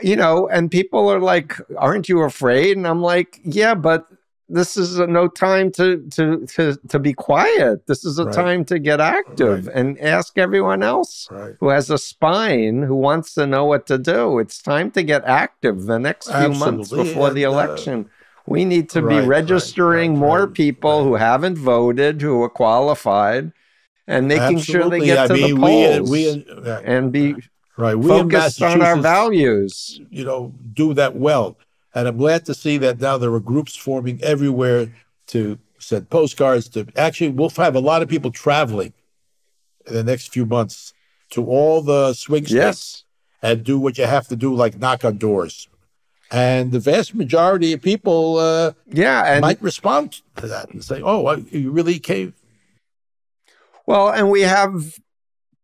you know and people are like aren't you afraid and i'm like yeah but this is a, no time to to to to be quiet this is a Right. time to get active Right. and ask everyone else right. who has a spine who wants to know what to do. It's time to get active the next few months Absolutely, before the and, uh, election. We need to right, be registering right, more right, people right. who haven't voted, who are qualified, and making sure they get I to mean, the we, polls we, uh, and be right. We focused on our values. you know, do that well. And I'm glad to see that now there are groups forming everywhere to send postcards. To actually, we'll have a lot of people traveling in the next few months to all the swing states Yes. and do what you have to do, like knock on doors. And the vast majority of people uh, Yeah, and might respond to that and say, "Oh, you really came." Well, and we have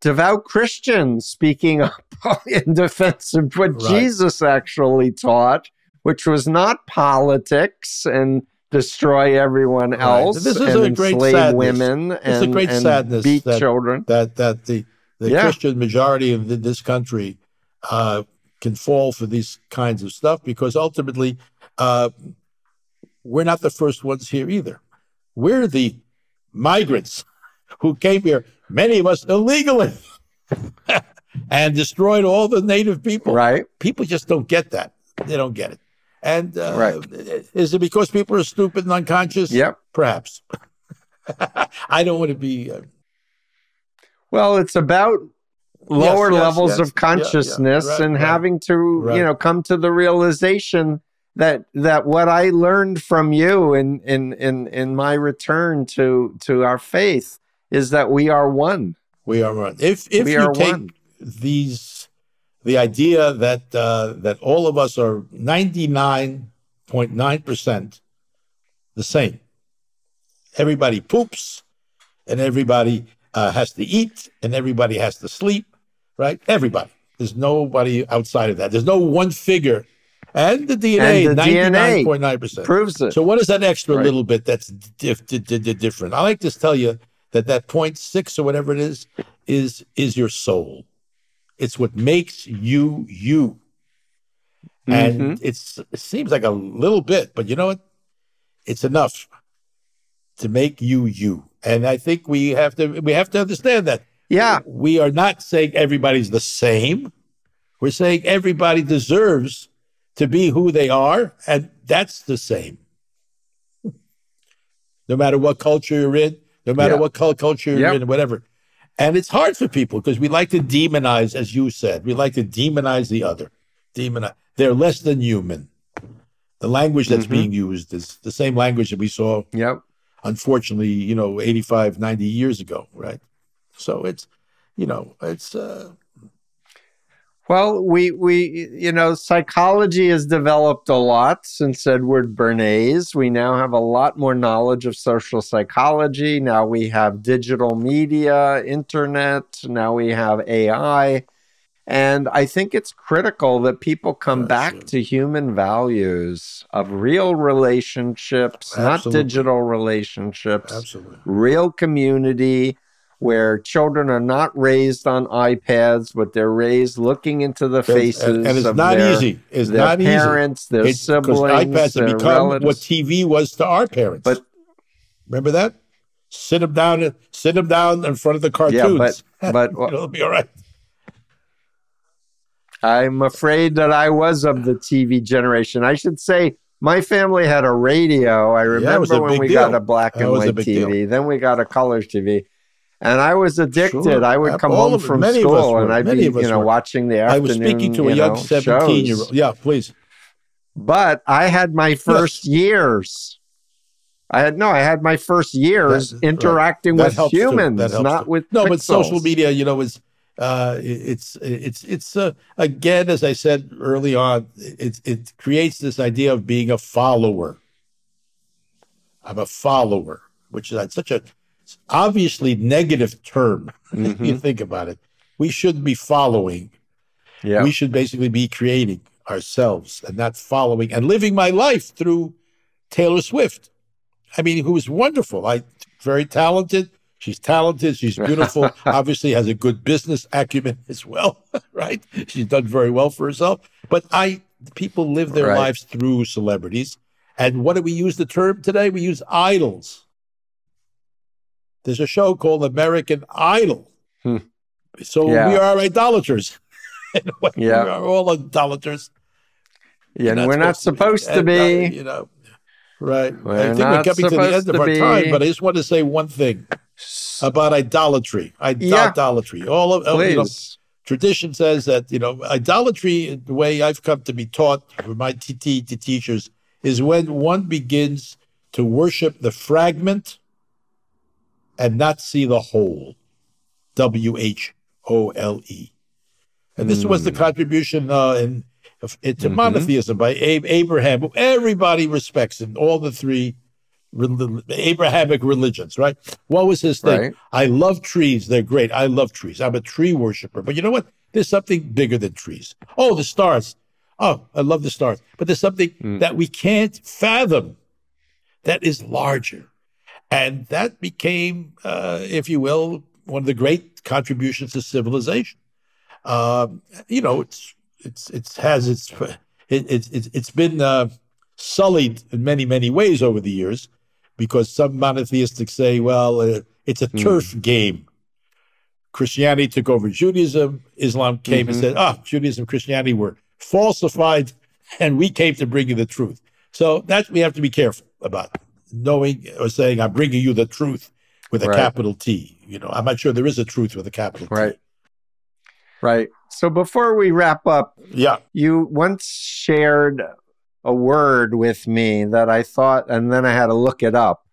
devout Christians speaking up in defense of what Right. Jesus actually taught, which was not politics and destroy everyone Right. else This is and a great sadness. women It's and, a great sadness beat that- children. that that the the Yeah. Christian majority of th- this country uh, can fall for these kinds of stuff because ultimately uh, we're not the first ones here either. We're the migrants who came here, many of us illegally, and destroyed all the native people. Right. People just don't get that. They don't get it. And uh, Right. is it because people are stupid and unconscious? Yep. Perhaps. I don't want to be. Uh, Well, it's about lower yes, levels yes. of Yeah, yeah. consciousness Right, and right. having to, Right. you know, come to the realization that that what I learned from you in in in in my return to to our faith is that we are one. We are one. If if We you are take one. these, the idea that uh, that all of us are ninety nine point nine percent the same. Everybody poops, and everybody uh, has to eat, and everybody has to sleep. Right? Everybody. There's nobody outside of that. There's no one figure. And the DNA, And the ninety DNA nine point nine percent. Proves it. So what is that extra Right. little bit that's diff- di- di- di- different? I like to tell you that that point six or whatever it is is is your soul. It's what makes you you. and mm-hmm. it's it seems like a little bit, but you know what? It's enough to make you you. And I think we have to we have to understand that. Yeah. We are not saying everybody's the same. We're saying everybody deserves to be who they are, and that's the same. No matter what culture you're in, no matter yeah. what culture you're yep. in, whatever. And it's hard for people because we like to demonize, as you said, we like to demonize the other. Demonize. They're less than human. The language that's mm-hmm. being used is the same language that we saw, yep. unfortunately, you know, 85, 90 years ago, right? So it's, you know, it's, uh, well, we we you know psychology has developed a lot since Edward Bernays. We now have a lot more knowledge of social psychology. Now we have digital media, internet. Now we have AI, and I think it's critical that people come back to human values of real relationships, Absolutely. not digital relationships. Absolutely, real community where children are not raised on iPads, but they're raised looking into the faces and, and it's of not their, easy. It's their not parents, easy. their siblings, iPads their have become relatives. what TV was to our parents. But remember that? Sit them down. Sit them down in front of the cartoons. Yeah, but but it'll be all right. I'm afraid that I was of the TV generation. I should say my family had a radio. I remember yeah, when we deal. got a black and white TV. Deal. Then we got a color TV. And I was addicted. Sure. I would come All home from many school and I'd be, you know, were. watching the afternoon. I was speaking to a you young know, seventeen-year-old. Yeah, please. But I had my first yes. years. I had no. I had my first years that, interacting right. with humans, not too. with no. pixels. But social media, you know, is uh, it's it's it's uh, again, as I said early on, it it creates this idea of being a follower. I'm a follower, which is such a obviously negative term. Mm-hmm. you think about it. We shouldn't be following. Yeah. We should basically be creating ourselves and not following and living my life through Taylor Swift. I mean, who is wonderful. I very talented. She's talented. She's beautiful. Obviously, has a good business acumen as well, right? She's done very well for herself. But I, people live their right. lives through celebrities. And what do we use the term today? We use idols. There's a show called American Idol. Hmm. So yeah. we are idolaters. yeah. We are all idolaters. Yeah, and we're not supposed to, be. you know, right. We're I think we're coming to the end of our be. time, but I just want to say one thing about idolatry. Idolatry. Yeah. All of Please. You know, tradition says that, you know, idolatry, the way I've come to be taught from my TT teachers, is when one begins to worship the fragment and not see the whole. W H O L E. And this mm. was the hmm. contribution uh, in, into mm-hmm. monotheism by Abe, Abraham, who everybody respects in all the three Abrahamic religions, right? What was his thing? Right. I love trees. They're great. I love trees. I'm a tree worshiper. But you know what? There's something bigger than trees. Oh, the stars. Oh, I love the stars. But there's something mm. that we can't fathom that is larger. And that became, uh, if you will, one of the great contributions to civilization. Um, you know, it's it's it's has its it, it, it, it's been uh, sullied in many many ways over the years because some monotheists say, well, uh, it's a turf mm. game. Christianity took over Judaism. Islam came mm-hmm. and said, ah, oh, Judaism, Christianity were falsified, and we came to bring you the truth. So that we have to be careful about knowing or saying, I'm bringing you the truth with a right. capital T. You know, I'm not sure there is a truth with a capital T. Right. Right. So before we wrap up, yeah, you once shared a word with me that I thought, and then I had to look it up.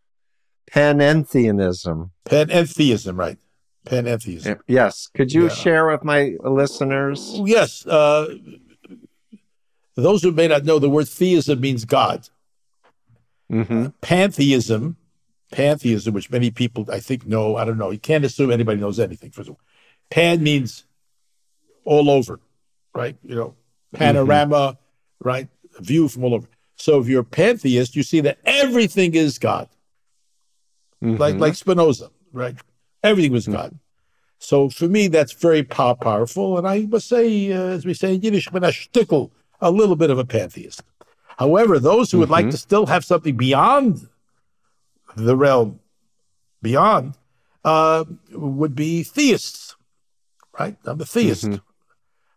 Panentheism. Panentheism, right? Panentheism. Yes. Could you yeah. share with my listeners? Yes. Uh, those who may not know, the word theism means God. Mm-hmm. Uh, pantheism, pantheism, which many people I think know. I don't know. You can't assume anybody knows anything. First of all, pan means all over, right? You know, panorama, mm-hmm. right? view from all over. So if you're a pantheist, you see that everything is God. Mm-hmm. Like like Spinoza, right? Everything was mm-hmm. God. So for me, that's very powerful. And I must say, uh, as we say in Yiddish, when a shtickle, a little bit of a pantheist. However, those who would mm-hmm. like to still have something beyond the realm, beyond, uh, would be theists, right? I'm a theist. Mm-hmm.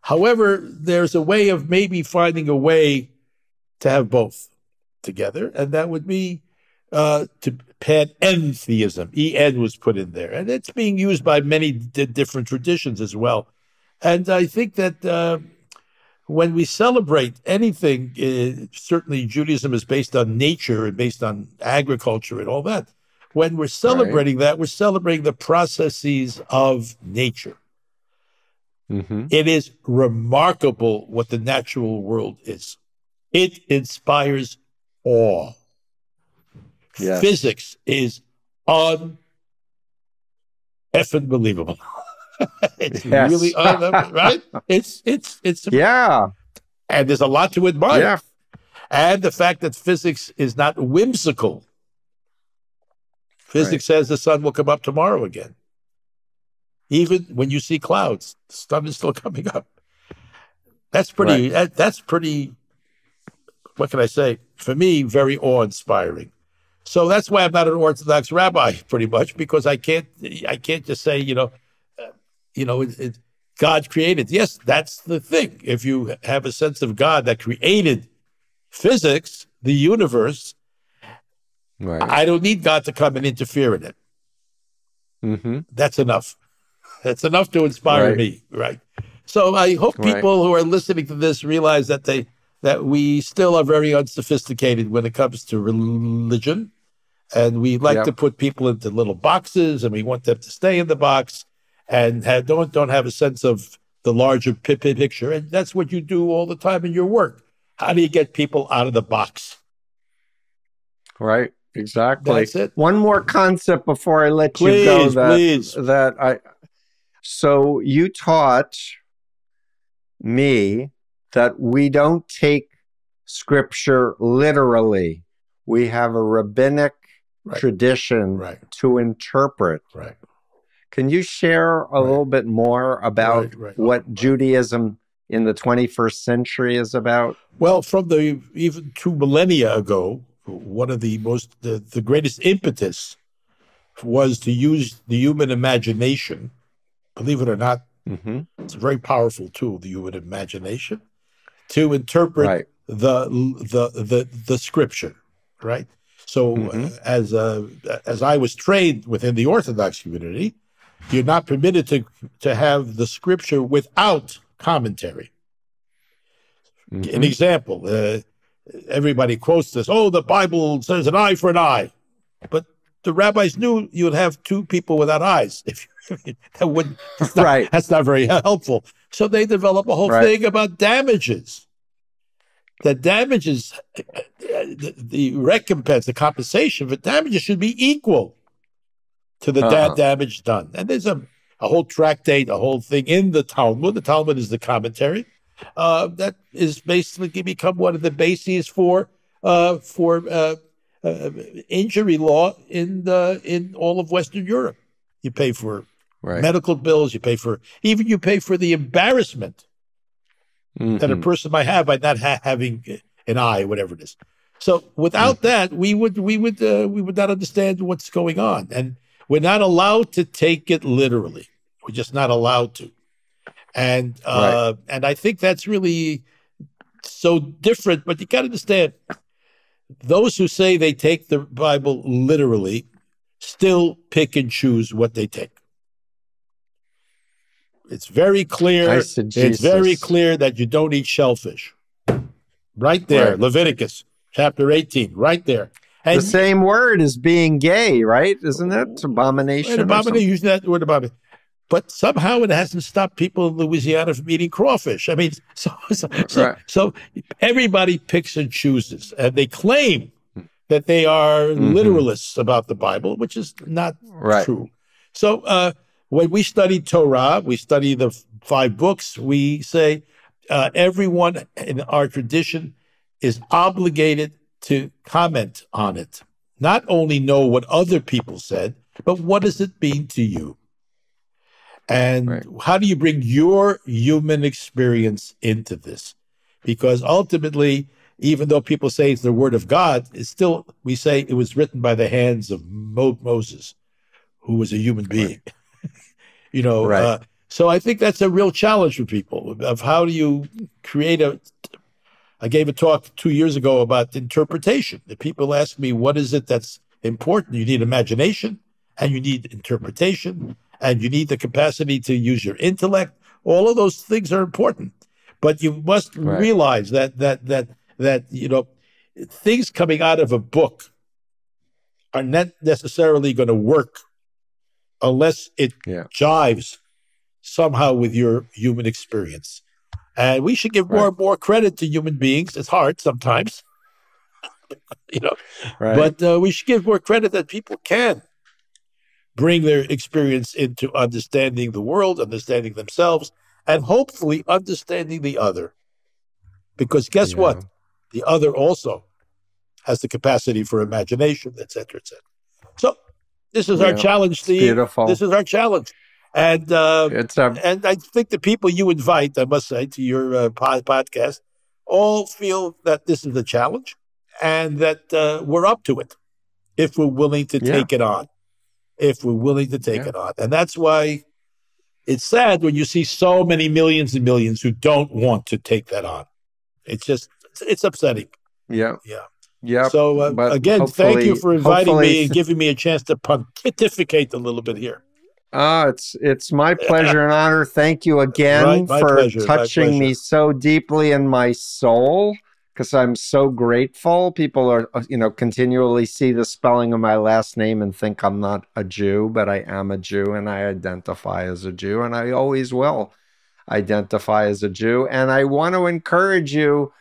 However, there's a way of maybe finding a way to have both together, and that would be uh, to panentheism. En was put in there, and it's being used by many d- different traditions as well. And I think that uh, when we celebrate anything, uh, certainly Judaism is based on nature and based on agriculture and all that. When we're celebrating right. that, we're celebrating the processes of nature. Mm-hmm. It is remarkable what the natural world is. It inspires awe. Yes. Physics is un effing believable. it's yes. really un- right. It's it's it's yeah, and there's a lot to admire. Yeah. And the fact that physics is not whimsical. Physics right. says the sun will come up tomorrow again. Even when you see clouds, the sun is still coming up. That's pretty. Right. That, that's pretty. What can I say? For me, very awe-inspiring. So that's why I'm not an Orthodox rabbi, pretty much, because I can't. I can't just say, you know, uh, you know, it, it, God created. Yes, that's the thing. If you have a sense of God that created physics, the universe, right. I don't need God to come and interfere in it. Mm-hmm. That's enough. That's enough to inspire right. me, right? So I hope people right. who are listening to this realize that they that we still are very unsophisticated when it comes to religion, and we like yep. to put people into little boxes, and we want them to stay in the box, and have, don't don't have a sense of the larger picture. And that's what you do all the time in your work. How do you get people out of the box? Right. Exactly. That's it. One more concept before I let please, you go. That, please. that I so you taught me that we don't take scripture literally. We have a rabbinic right. tradition right. to interpret. Right. Can you share a right. little bit more about what Judaism in the 21st century is about? Well, from the even two millennia ago, one of the most the, the greatest impetus was to use the human imagination believe it or not, mm-hmm. it's a very powerful tool, the human imagination, to interpret right. the, the the the scripture, right? So, mm-hmm. uh, as uh, as I was trained within the Orthodox community, you're not permitted to to have the scripture without commentary. Mm-hmm. An example: uh, everybody quotes this. Oh, the Bible says an eye for an eye, but the rabbis knew you would have two people without eyes if that would that's not, right. That's not very helpful. So they develop a whole right. thing about damages. The damages, the, the, recompense, the compensation for damages should be equal to the uh-huh. da- damage done. And there's a, a whole tractate, a whole thing in the Talmud. The Talmud is the commentary uh, that is basically become one of the bases for uh, for uh, uh injury law in the in all of Western Europe. You pay for right. medical bills, you pay for even you pay for the embarrassment mm-hmm. that a mm-hmm. person might have by not ha- having an eye, or whatever it is. So without mm-hmm. that, we would we would uh, we would not understand what's going on, and we're not allowed to take it literally. We're just not allowed to, and uh, right. and I think that's really so different. But you got to understand, those who say they take the Bible literally still pick and choose what they take. It's very clear. It's very clear that you don't eat shellfish. Right there, right. Leviticus chapter 18, right there. And the same word as being gay, right? Isn't it? Abomination. Abomination, using that word abomination. But somehow it hasn't stopped people in Louisiana from eating crawfish. I mean, so so, right. so everybody picks and chooses, and they claim that they are mm-hmm. literalists about the Bible, which is not right. true. So uh, when we study Torah, we study the five books, we say uh, everyone in our tradition is obligated to comment on it. Not only know what other people said, but what does it mean to you? And right. how do you bring your human experience into this? because ultimately, even though people say it's the word of God, it's still, we say it was written by the hands of Mo- Moses, who was a human being. Right. you know, right. uh, so I think that's a real challenge for people of how do you create a. I gave a talk two years ago about interpretation. The people ask me, what is it that's important? You need imagination and you need interpretation and you need the capacity to use your intellect. All of those things are important, but you must right. realize that that that that you know things coming out of a book are not necessarily going to work unless it yeah. jives somehow with your human experience. And we should give right. more and more credit to human beings. It's hard sometimes, you know, right. but uh, we should give more credit that people can bring their experience into understanding the world, understanding themselves, and hopefully understanding the other. Because guess yeah. what? The other also has the capacity for imagination, etc., etc. So this is yeah. our challenge, Steve. Beautiful. This is our challenge. And uh, and I think the people you invite, I must say, to your uh, podcast, all feel that this is a challenge and that uh, we're up to it if we're willing to yeah. take it on if we're willing to take yeah. it on. And that's why it's sad when you see so many millions and millions who don't want to take that on. It's just, it's, it's upsetting. Yeah. Yeah. Yeah. So uh, again, thank you for inviting me and giving me a chance to pontificate a little bit here. Ah, it's it's my pleasure and honor. Thank you again for pleasure, touching me so deeply in my soul because I'm so grateful. People are, uh, you know, continually see the spelling of my last name and think I'm not a Jew, but I am a Jew and I identify as a Jew and I always will identify as a Jew. And I want to encourage you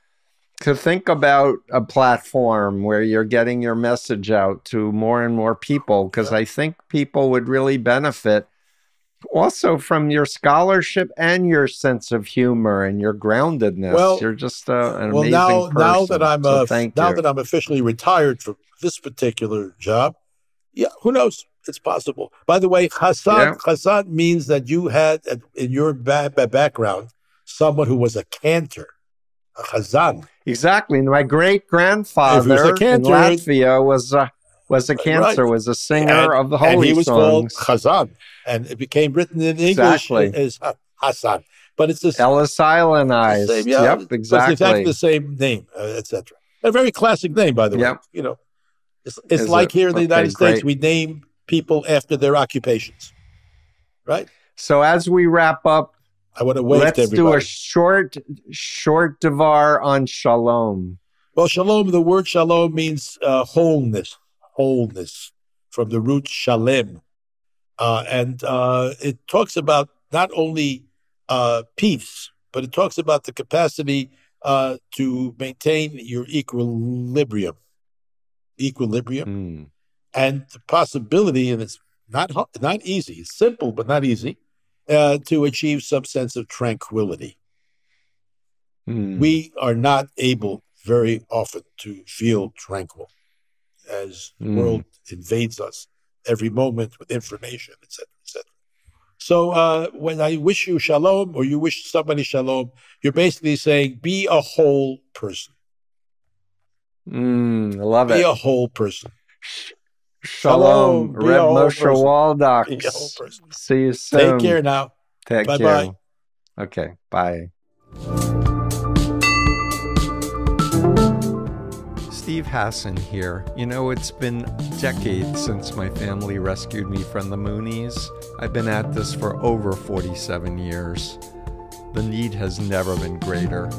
to think about a platform where you're getting your message out to more and more people because I think people would really benefit also from your scholarship and your sense of humor and your groundedness. Well, you're just uh, an well, amazing now, person. Now that I'm so uh, now you. that I'm officially retired from this particular job, yeah, who knows? It's possible. By the way, Hassan yeah. Hassan means that you had in your ba- ba- background someone who was a cantor, a Chazan. Exactly. My great grandfather in Latvia was. Uh, was a cancer, right. was a singer and, of the holy songs. and he was songs. called Chazan, and it became written in English exactly. as Hassan. But it's the Ellis Islandized. Same, yeah, yep, exactly. It's exactly the same name, uh, etc. A very classic name, by the yep. way. You know, it's, it's like it? here in the okay, United States, we name people after their occupations, right? So as we wrap up, I want to wave let's to do a short, short devar on shalom. Well, shalom. The word shalom means uh, wholeness, wholeness, from the root shalem. Uh, and uh, it talks about not only uh, peace, but it talks about the capacity uh, to maintain your equilibrium. Equilibrium. Mm. And the possibility, and it's not, not easy, it's simple, but not easy, uh, to achieve some sense of tranquility. Mm. We are not able very often to feel tranquil as the mm. world invades us every moment with information, etc., etc. So uh, when I wish you shalom or you wish somebody shalom, you're basically saying be a whole person. Mm, I love be it. Be a whole person. Shalom, Reb Moshe Waldoks. See you soon. Take care now. Take bye care. Bye. Okay, bye. Steve Hassan here. You know, it's been decades since my family rescued me from the Moonies. I've been at this for over 47 years. The need has never been greater.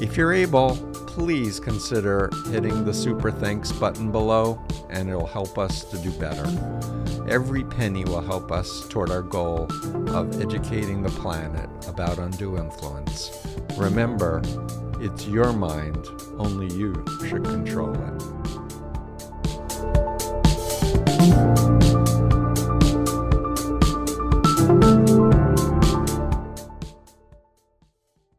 If you're able, please consider hitting the super thanks button below and it'll help us to do better. Every penny will help us toward our goal of educating the planet about undue influence. Remember, it's your mind, only you should control it.